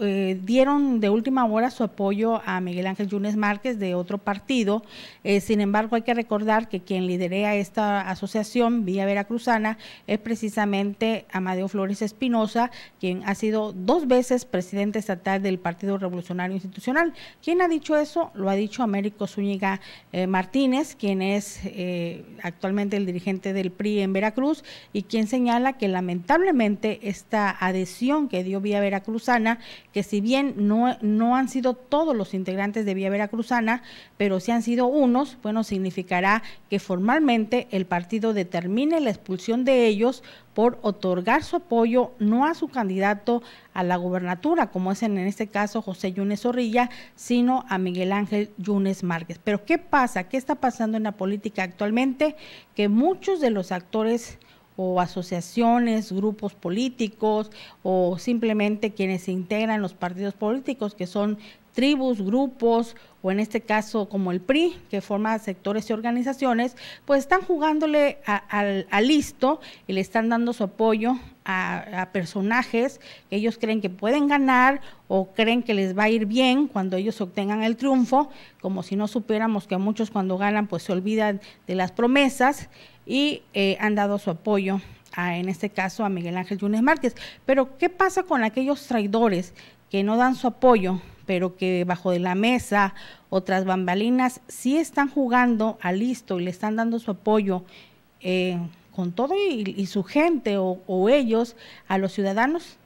eh, dieron de última hora su apoyo a Miguel Ángel Yunes Márquez de otro partido. Eh, sin embargo, hay que recordar que quien lidera esta asociación, Vía Veracruzana, es precisamente Amadeo Flores Espinosa, quien ha sido dos veces presidente estatal del Partido Revolucionario Institucional. ¿Quién ha dicho eso? Lo ha dicho Américo Zúñiga eh, Martínez, quien es actualmente el dirigente del PRI en Veracruz y quien señala que lamentablemente esta adhesión que dio Vía Veracruzana que si bien no, no han sido todos los integrantes de Vía Veracruzana, pero si han sido unos, bueno, significará que formalmente el partido determine la expulsión de ellos por otorgar su apoyo no a su candidato a la gobernatura, como es en, este caso José Yunes Zorrilla, sino a Miguel Ángel Yunes Márquez. Pero ¿qué pasa? ¿Qué está pasando en la política actualmente? Que muchos de los actores o asociaciones, grupos políticos o simplemente quienes se integran los partidos políticos, que son tribus, grupos o en este caso como el PRI, que forma sectores y organizaciones, pues están jugándole a, listo y le están dando su apoyo a, a, personajes que ellos creen que pueden ganar o creen que les va a ir bien cuando ellos obtengan el triunfo, como si no supiéramos que muchos cuando ganan pues se olvidan de las promesas y eh, han dado su apoyo a, en este caso a Miguel Ángel Yunes Márquez. Pero ¿qué pasa con aquellos traidores que no dan su apoyo, pero que bajo de la mesa, otras bambalinas, sí están jugando a listo y le están dando su apoyo eh, con todo y, su gente o, o ellos a los ciudadanos?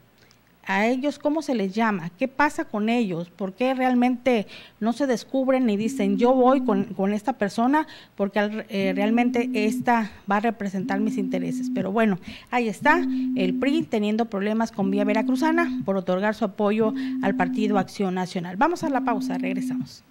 A ellos cómo se les llama, qué pasa con ellos, por qué realmente no se descubren ni dicen yo voy con, esta persona porque eh, realmente esta va a representar mis intereses. Pero bueno, ahí está el PRI teniendo problemas con Vía Veracruzana por otorgar su apoyo al Partido Acción Nacional. Vamos a la pausa, regresamos.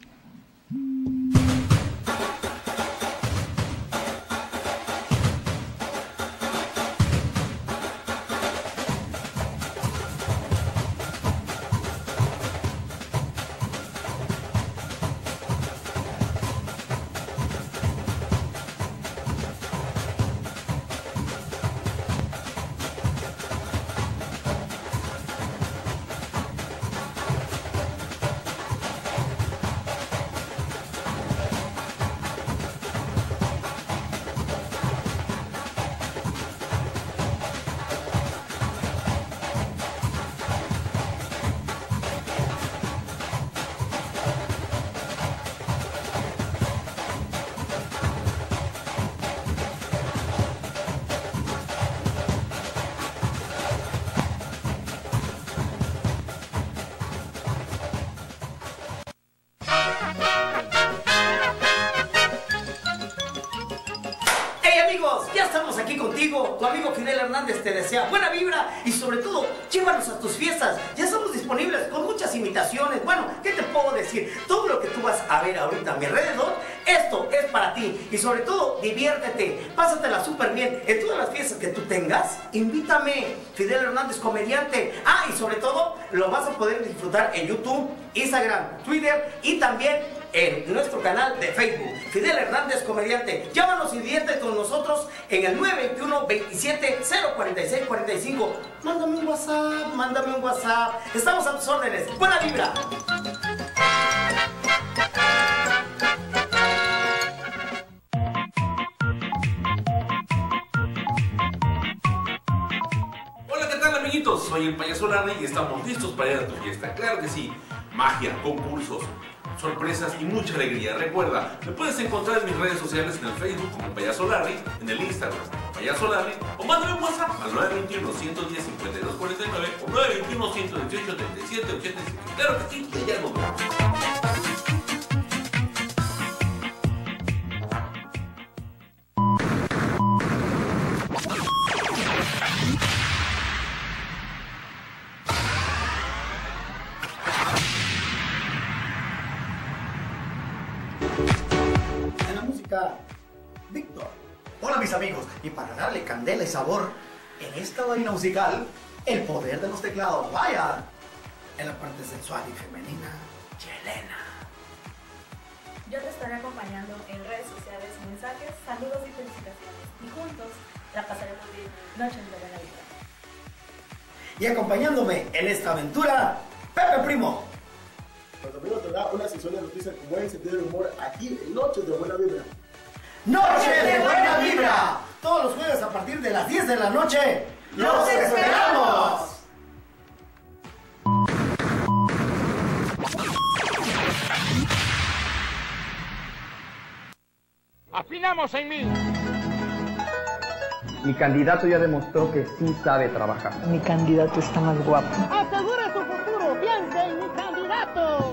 Hernández te desea buena vibra y sobre todo, llévanos a tus fiestas. Ya estamos disponibles con muchas imitaciones. Bueno, ¿qué te puedo decir? Todo lo que tú vas a ver ahorita a mi alrededor, ti. Y sobre todo, diviértete, pásatela súper bien. En todas las fiestas que tú tengas, invítame. Fidel Hernández, comediante. Ah, y sobre todo, lo vas a poder disfrutar en YouTube, Instagram, Twitter y también en nuestro canal de Facebook. Fidel Hernández, comediante. Llámanos y diviértete con nosotros en el 921 27 046 45. Mándame un WhatsApp, mándame un WhatsApp. Estamos a tus órdenes. Buena vibra. Soy el payaso Larry y estamos listos para ir a tu fiesta. Claro que sí. Magia, concursos, sorpresas y mucha alegría. Recuerda, me puedes encontrar en mis redes sociales en el Facebook como Payaso Larry, en el Instagram como Payaso Larry, o mándame un WhatsApp al 921 110 52 49 o 921 118 37 85. Claro que sí, y allá nos vemos. Sabor en esta vaina musical, el poder de los teclados, vaya, en la parte sensual y femenina, Yelena. Yo te estaré acompañando en redes sociales, mensajes, saludos y felicitaciones. Y juntos la pasaremos bien noches de buena vida. Y acompañándome en esta aventura, Pepe Primo. Nuestro amigo tendrá una sesión de noticias con buen sentido del humor aquí en Noches de Buena Vibra. Noche de buena vibra. Todos los jueves a partir de las 10 de la noche. ¡Los esperamos! Afinamos en mí. Mi candidato ya demostró que sí sabe trabajar. Mi candidato está más guapo. Asegure su futuro. Piense en mi candidato.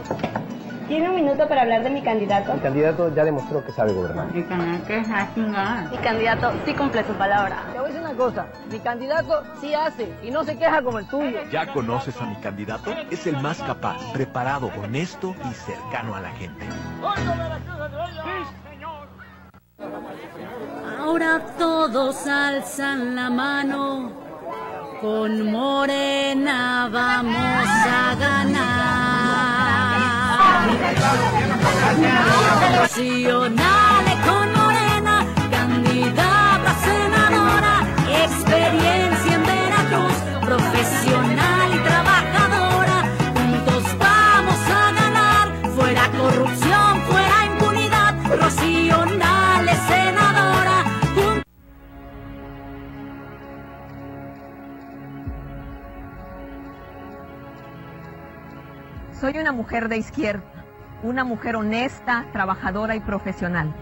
¿Tiene un minuto para hablar de mi candidato? Mi candidato ya demostró que sabe gobernar. Mi candidato sí cumple su palabra. Te voy a decir una cosa. Mi candidato sí hace y no se queja como el tuyo. ¿Ya conoces a mi candidato? Es el más capaz, preparado, honesto y cercano a la gente. Ahora todos alzan la mano, con Morena vamos a ganar. Nacionales con Morena, candidata a senadora, experiencia en Veracruz, profesional y trabajadora. Juntos vamos a ganar, fuera corrupción, fuera impunidad, Rocío Nale, senadora. Soy una mujer de izquierda, una mujer honesta, trabajadora y profesional.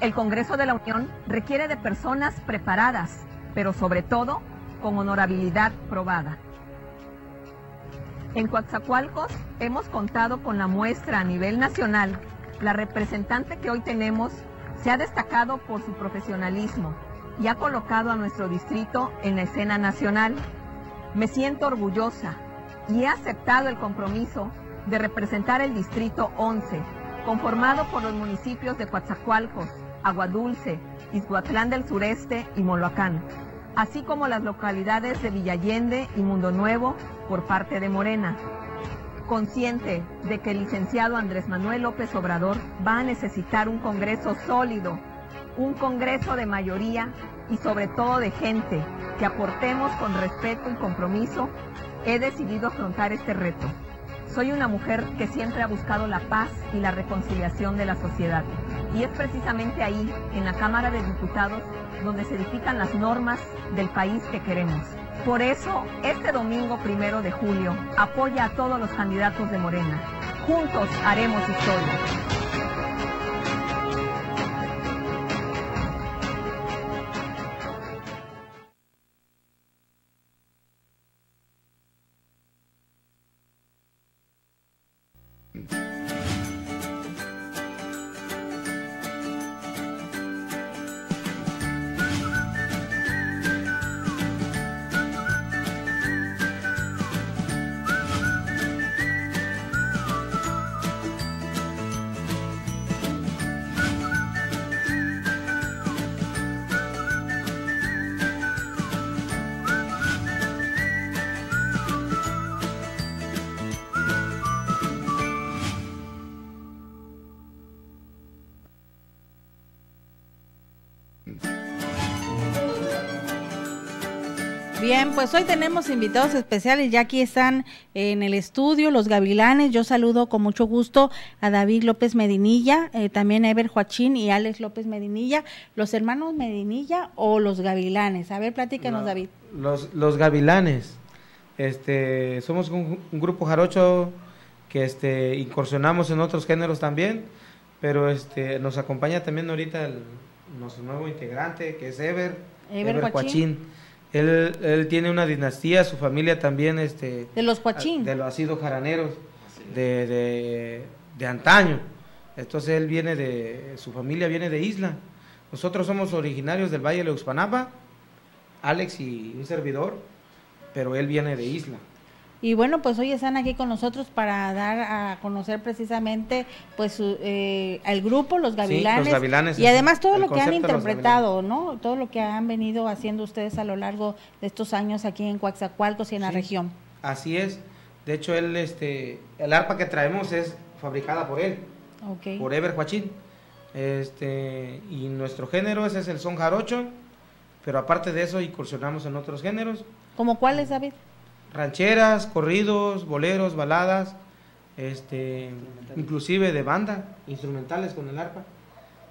El Congreso de la Unión requiere de personas preparadas, pero sobre todo con honorabilidad probada. En Coatzacoalcos hemos contado con la muestra a nivel nacional. La representante que hoy tenemos se ha destacado por su profesionalismo y ha colocado a nuestro distrito en la escena nacional. Me siento orgullosa y he aceptado el compromiso de representar el Distrito 11, conformado por los municipios de Coatzacoalcos, Aguadulce, Izhuatlán del Sureste y Moloacán, así como las localidades de Villallende y Mundo Nuevo por parte de Morena. Consciente de que el licenciado Andrés Manuel López Obrador va a necesitar un Congreso sólido, un Congreso de mayoría y sobre todo de gente que aportemos con respeto y compromiso, he decidido afrontar este reto. Soy una mujer que siempre ha buscado la paz y la reconciliación de la sociedad. Y es precisamente ahí, en la Cámara de Diputados, donde se edifican las normas del país que queremos. Por eso, este domingo primero de julio, apoya a todos los candidatos de Morena. Juntos haremos historia. Pues hoy tenemos invitados especiales, ya aquí están en el estudio los gavilanes. Yo saludo con mucho gusto a David López Medinilla, eh, también a Ever Joachín y Alex López Medinilla, los hermanos Medinilla o los gavilanes. A ver, platícanos, No, David. Los, los gavilanes. Este, somos un, un grupo jarocho que este, incursionamos en otros géneros también, pero este, nos acompaña también ahorita el, nuestro nuevo integrante, que es Ever, Ever Joachín. Joachín. Él, él tiene una dinastía, su familia también, este, De los Joachín. de los ha sido jaraneros de, de, de antaño. Entonces él viene de, su familia viene de Isla. Nosotros somos originarios del Valle de Leuxpanapa, Alex y un servidor, pero él viene de Isla. Y bueno, pues hoy están aquí con nosotros para dar a conocer precisamente pues eh, el grupo, los gavilanes, los gavilanes, y además todo el lo que han interpretado, ¿no? Todo lo que han venido haciendo ustedes a lo largo de estos años aquí en Coaxacualcos y en la región. Así es. De hecho, él, este, el arpa que traemos es fabricada por él, por Ever Joachín. Este, y nuestro género ese es el son jarocho, pero aparte de eso incursionamos en otros géneros, ¿Como cuáles, David? Rancheras, corridos, boleros, baladas, este, inclusive de banda, instrumentales con el arpa.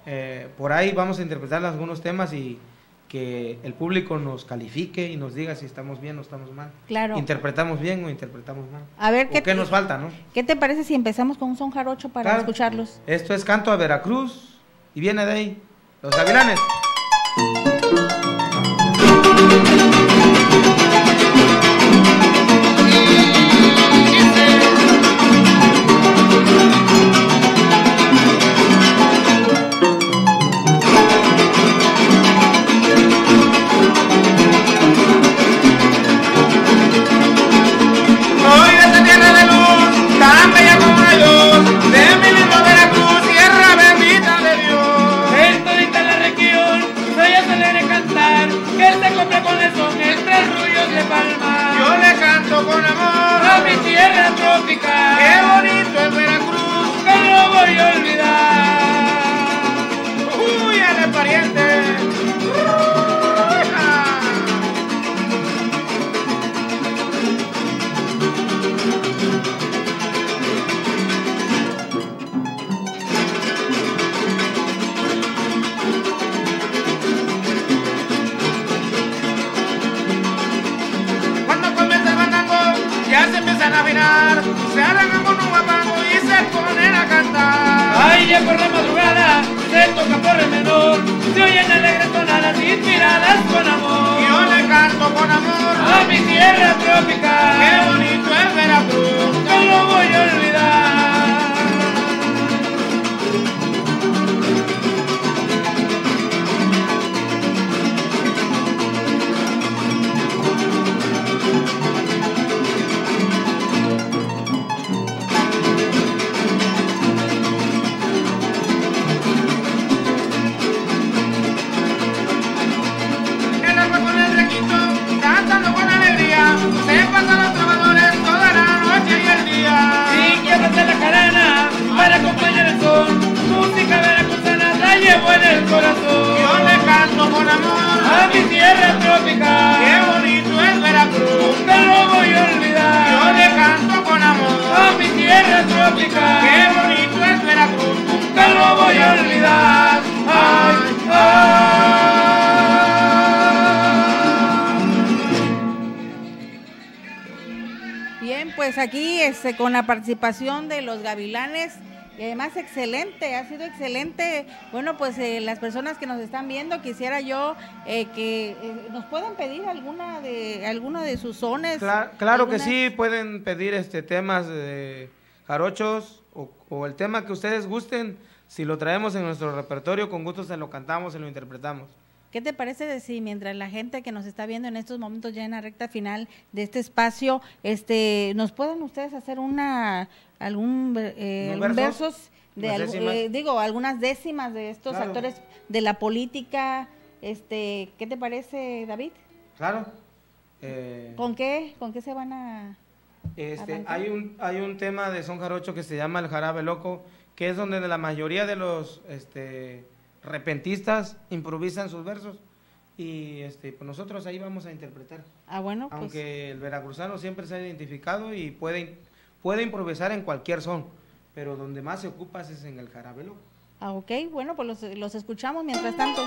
Eh, por ahí vamos a interpretar algunos temas y que el público nos califique y nos diga si estamos bien o estamos mal. Claro. Interpretamos bien o interpretamos mal. A ver, ¿O ¿qué, qué nos falta, no? ¿qué te parece si empezamos con un son jarocho para Claro. escucharlos? Esto es Canto a Veracruz y viene de ahí, Los Gavilanes. Por la madrugada, se toca por el menor, se oyen alegres tonadas participación de los gavilanes y además excelente, ha sido excelente. Bueno, pues eh, las personas que nos están viendo, quisiera yo eh, que eh, nos puedan pedir alguna de alguno de sus sones. Cla- claro que sí, pueden pedir este temas de jarochos o, o el tema que ustedes gusten. Si lo traemos en nuestro repertorio, con gusto se lo cantamos, se lo interpretamos. ¿Qué te parece de si mientras la gente que nos está viendo en estos momentos ya en la recta final de este espacio, este, nos pueden ustedes hacer una algún eh, ¿Unos algún versos? versos de algo- eh, digo algunas décimas de estos Claro. actores de la política, este, ¿qué te parece David? Claro. Eh, ¿Con qué con qué se van a Este, hay un hay un tema de son jarocho que se llama el jarabe loco, que es donde la mayoría de los este, repentistas improvisan sus versos y este, pues nosotros ahí vamos a interpretar. Ah, bueno, pues. Aunque el veracruzano siempre se ha identificado y puede, puede improvisar en cualquier son, pero donde más se ocupa es en el jarabelo. Ah, ok, bueno, pues los, los escuchamos mientras tanto.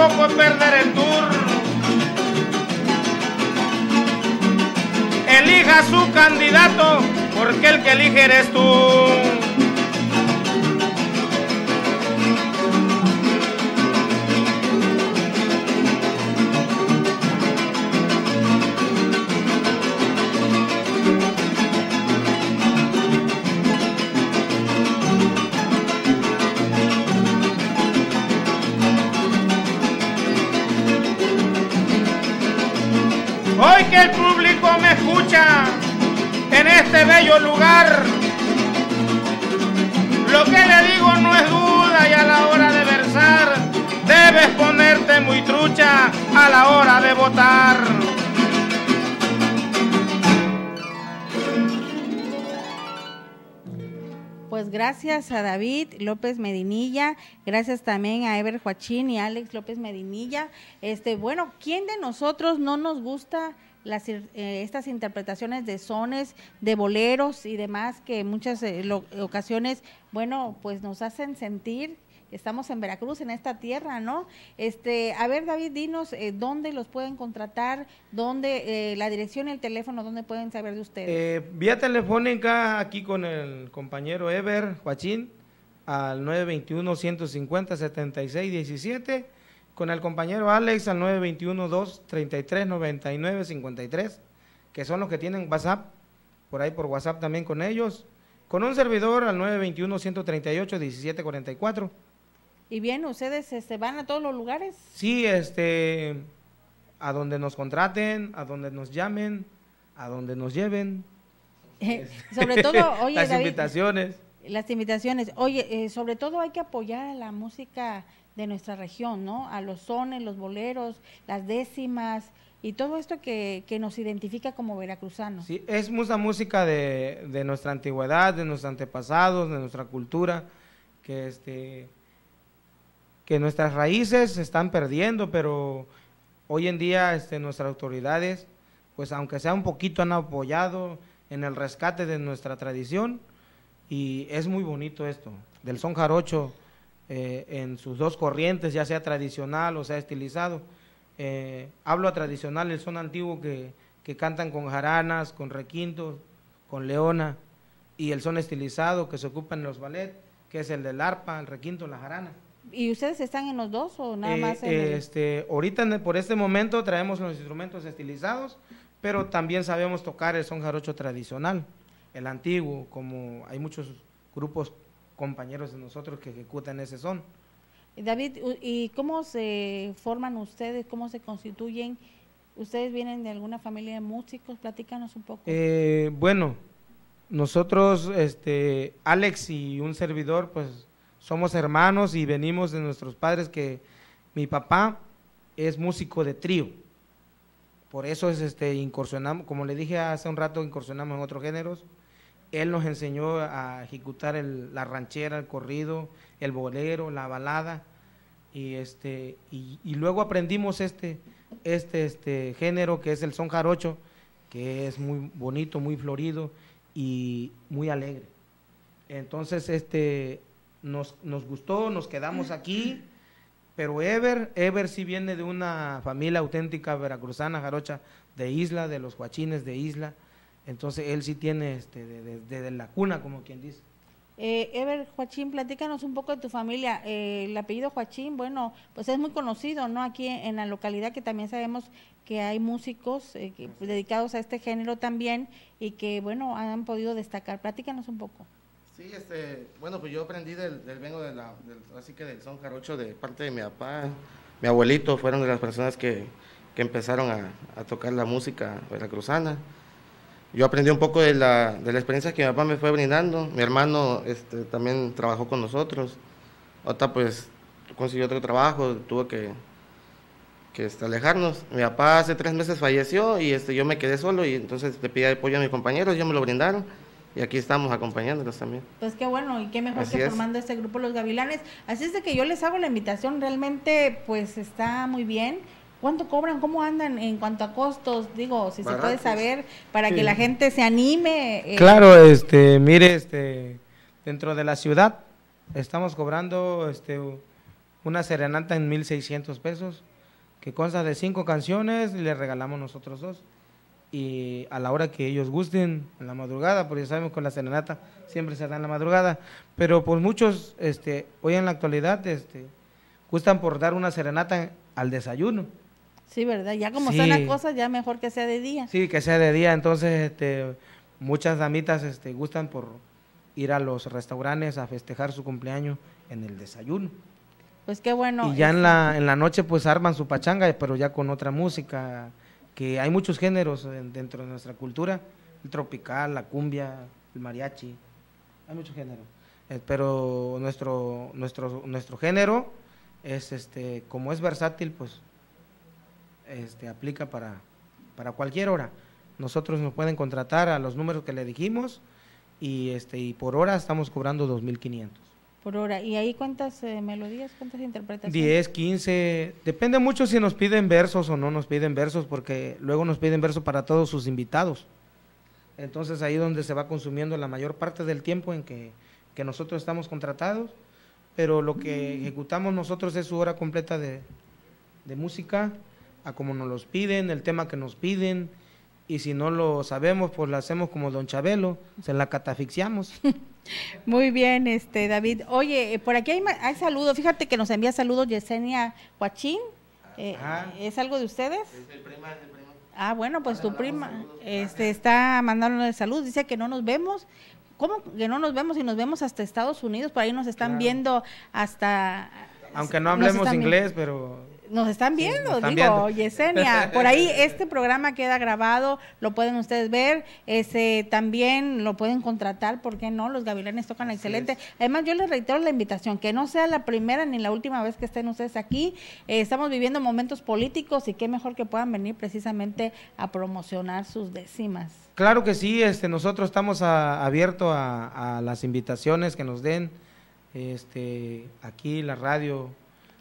Tampoco perder el tour. Elija su candidato, porque el que elige eres tú. Lugar, lo que le digo no es duda y a la hora de versar, debes ponerte muy trucha a la hora de votar. Pues gracias a David López Medinilla, gracias también a Ever Joachín y Alex López Medinilla. Este, bueno, ¿quién de nosotros no nos gusta las, eh, estas interpretaciones de sones, de boleros y demás que en muchas eh, lo- ocasiones, bueno, pues nos hacen sentir que estamos en Veracruz, en esta tierra, ¿no? Este, a ver, David, dinos eh, dónde los pueden contratar, dónde, eh, la dirección y el teléfono, dónde pueden saber de ustedes. Vía telefónica aquí con el compañero Ever Joachín al 921-150-7617, con el compañero Alex al 921-233-9953, que son los que tienen WhatsApp, por ahí por WhatsApp también con ellos, con un servidor al 921-138-1744. Y bien, ustedes este, van a todos los lugares. Sí, este, a donde nos contraten, a donde nos llamen, a donde nos lleven. Sobre todo, oye, las David, invitaciones. las invitaciones. Oye, eh, sobre todo hay que apoyar a la música de nuestra región, ¿no? A los sones, los boleros, las décimas y todo esto que, que nos identifica como veracruzanos. Sí, es mucha música de, de nuestra antigüedad, de nuestros antepasados, de nuestra cultura, que este que nuestras raíces se están perdiendo, pero hoy en día este, nuestras autoridades, pues aunque sea un poquito, han apoyado en el rescate de nuestra tradición y es muy bonito esto, del son jarocho eh, en sus dos corrientes, ya sea tradicional o sea estilizado. Eh, hablo a tradicional, el son antiguo que, que cantan con jaranas, con requintos, con leona, y el son estilizado que se ocupa en los ballet, que es el del arpa, el requinto, la jarana. ¿Y ustedes están en los dos o nada Eh, más en el- este, ahorita por este momento traemos los instrumentos estilizados, pero también sabemos tocar el son jarocho tradicional, el antiguo, como hay muchos grupos compañeros de nosotros que ejecutan ese son. David, ¿y cómo se forman ustedes? ¿Cómo se constituyen? ¿Ustedes vienen de alguna familia de músicos? Platícanos un poco. Eh, bueno, nosotros, este, Alex y un servidor, pues somos hermanos y venimos de nuestros padres que mi papá es músico de trío. Por eso es este incursionamos, como le dije hace un rato, incursionamos en otros géneros. Él nos enseñó a ejecutar la ranchera, el corrido, el bolero, la balada y este y luego aprendimos este este este género que es el son jarocho, que es muy bonito, muy florido y muy alegre. Entonces este nos, nos gustó, nos quedamos aquí, pero Ever, Ever sí viene de una familia auténtica veracruzana, jarocha, de isla, de los huachines de isla. Entonces él sí tiene este, de, de- de la cuna, como quien dice. Eh, Ever Joachín, platícanos un poco de tu familia. Eh, el apellido Joachín, bueno, pues es muy conocido, ¿no? Aquí en la localidad que también sabemos que hay músicos eh, que- dedicados a este género también y que, bueno, han podido destacar. Platícanos un poco. Sí, este, bueno, pues yo aprendí del, del vengo de la, del, así que del son jarocho de parte de mi papá, mi abuelito, fueron de las personas que, que empezaron a, a tocar la música veracruzana. Yo aprendí un poco de la, de la experiencia que mi papá me fue brindando. Mi hermano este, también trabajó con nosotros. Otra pues consiguió otro trabajo, tuvo que, que este, alejarnos. Mi papá hace tres meses falleció y este, yo me quedé solo y entonces le pedí apoyo a mis compañeros, ellos me lo brindaron y aquí estamos acompañándolos también. Pues qué bueno y qué mejor Así que es. formando este grupo Los Gavilanes. Así es de que yo les hago la invitación, realmente pues está muy bien. ¿Cuánto cobran? ¿Cómo andan en cuanto a costos? Digo, si se puede saber para que la gente se anime. eh, Claro, este, mire, este, dentro de la ciudad estamos cobrando este, una serenata en 1.600 pesos, que consta de cinco canciones y le regalamos nosotros dos. Y a la hora que ellos gusten, en la madrugada, porque ya sabemos que con la serenata siempre se da en la madrugada, pero pues muchos, este, hoy en la actualidad, este, gustan por dar una serenata al desayuno. Sí, ¿verdad? Ya como Sí. están las cosas, ya mejor que sea de día. Sí, que sea de día, entonces este, muchas damitas este, gustan por ir a los restaurantes a festejar su cumpleaños en el desayuno. Pues qué bueno. y ya en la, en la noche pues arman su pachanga, pero ya con otra música, que hay muchos géneros en- dentro de nuestra cultura, el tropical, la cumbia, el mariachi, hay muchos géneros. Eh, pero nuestro, nuestro, nuestro género es este, como es versátil, pues este, aplica para, para cualquier hora. Nosotros nos pueden contratar a los números que le dijimos y este y por hora estamos cobrando 2.500. Por hora. ¿Y ahí cuántas eh, melodías, cuántas interpretaciones? 10, 15, depende mucho si nos piden versos o no nos piden versos, porque luego nos piden versos para todos sus invitados. Entonces ahí donde se va consumiendo la mayor parte del tiempo en que, que nosotros estamos contratados, pero lo que ejecutamos nosotros es su hora completa de, de música, a como nos los piden, el tema que nos piden, y si no lo sabemos, pues lo hacemos como Don Chabelo, se la catafixiamos. Muy bien, este David. Oye, eh, por aquí hay, ma- hay saludos. Fíjate que nos envía saludos Yesenia Huachín. Eh, ¿Es algo de ustedes? Ah, bueno, pues tu prima este, está mandándonos salud. Dice que no nos vemos. ¿Cómo que no nos vemos y nos vemos hasta Estados Unidos? Por ahí nos están Claro. viendo hasta... Aunque no hablemos inglés, pero Nos están viendo, nos están digo, viendo. Yesenia. Por ahí este programa queda grabado, lo pueden ustedes ver. Ese también lo pueden contratar, ¿por qué no? Los gavilanes tocan excelente. Además, yo les reitero la invitación, que no sea la primera ni la última vez que estén ustedes aquí. Eh, estamos viviendo momentos políticos y qué mejor que puedan venir precisamente a promocionar sus décimas. Claro que sí, este, nosotros estamos abiertos a, a las invitaciones que nos den, este, aquí la radio,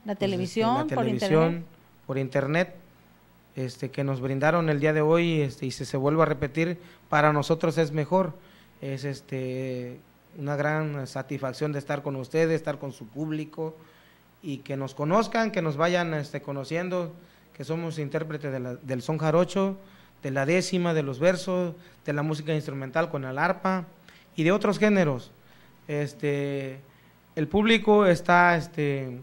La pues, este, televisión, internet. por internet, este, que nos brindaron el día de hoy, este, y si se vuelve a repetir, para nosotros es mejor, es este, una gran satisfacción de estar con ustedes, estar con su público, y que nos conozcan, que nos vayan este, conociendo, que somos intérpretes de la- del son jarocho, de la décima, de los versos, de la música instrumental con el arpa y de otros géneros. Este, el público está, este,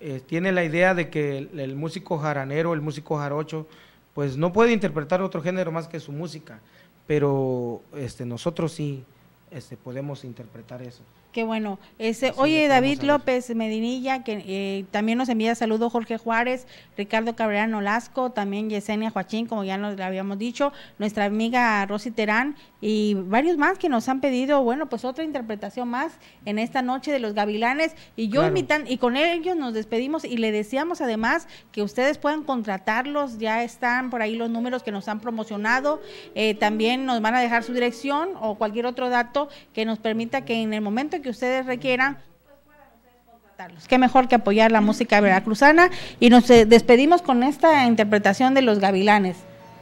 eh, tiene la idea de que el, el músico jaranero, el músico jarocho, pues no puede interpretar otro género más que su música, pero este, nosotros sí este, podemos interpretar eso. Qué bueno. Ese, oye, David López Medinilla, que eh, también nos envía saludos Jorge Juárez, Ricardo Cabrera Nolasco, también Yesenia Joachín, como ya nos habíamos dicho, nuestra amiga Rosy Terán y varios más que nos han pedido, bueno, pues otra interpretación más en esta noche de los gavilanes. Y yo Claro. invitan, y con ellos nos despedimos y le deseamos además que ustedes puedan contratarlos, ya están por ahí los números que nos han promocionado, eh, también nos van a dejar su dirección o cualquier otro dato que nos permita que en el momento que ustedes requieran contratarlos. Qué mejor que apoyar la música veracruzana y nos eh, despedimos con esta interpretación de los gavilanes.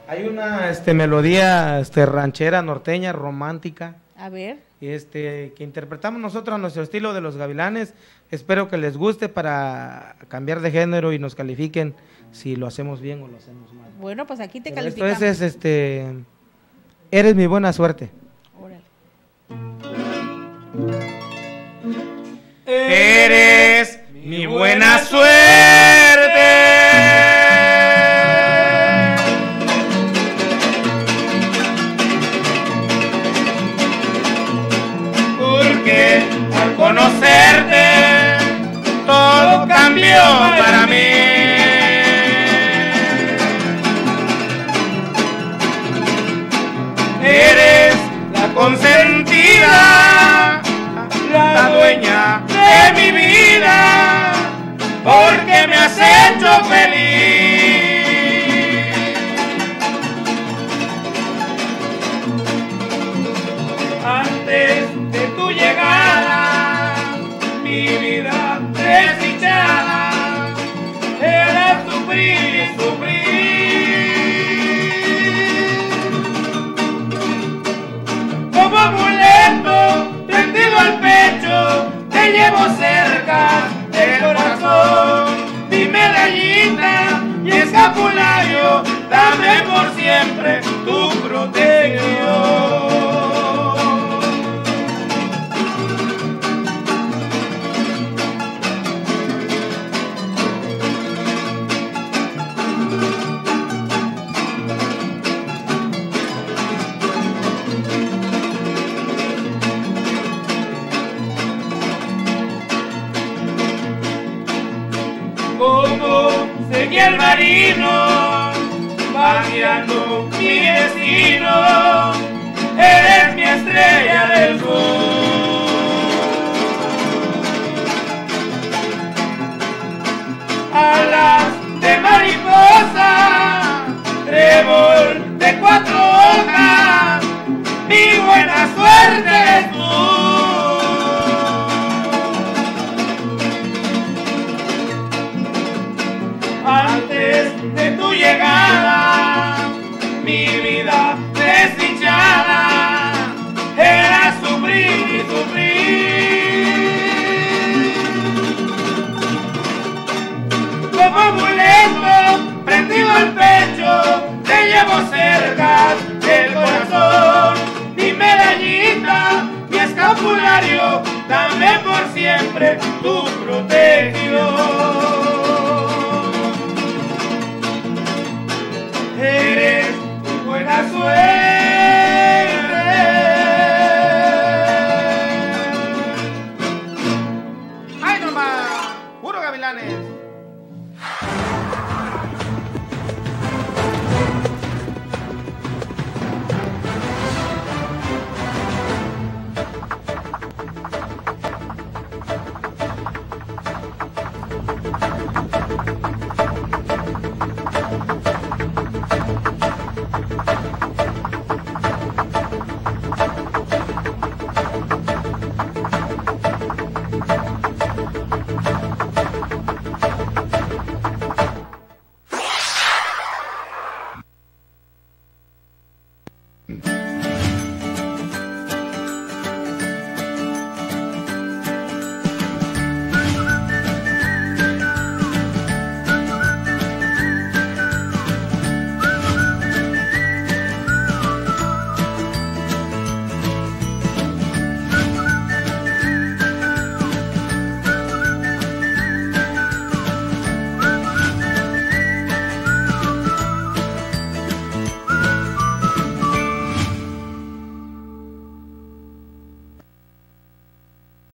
Hay una este, melodía este, ranchera, norteña, romántica, A ver. este, que interpretamos nosotros a nuestro estilo de los gavilanes. Espero que les guste para cambiar de género y nos califiquen si lo hacemos bien o lo hacemos mal. Bueno, pues aquí te Pero esto calificamos. es, es, este, eres mi buena suerte. Eres mi buena suerte. Porque al conocerte todo cambió para mí. Eres la consentida la dueña de mi vida, porque me has hecho feliz. Te llevo cerca del corazón. Mi medallita y escapulario, dame por siempre tu protección. Seguía el marino, vaciando mi destino, eres mi estrella del sur.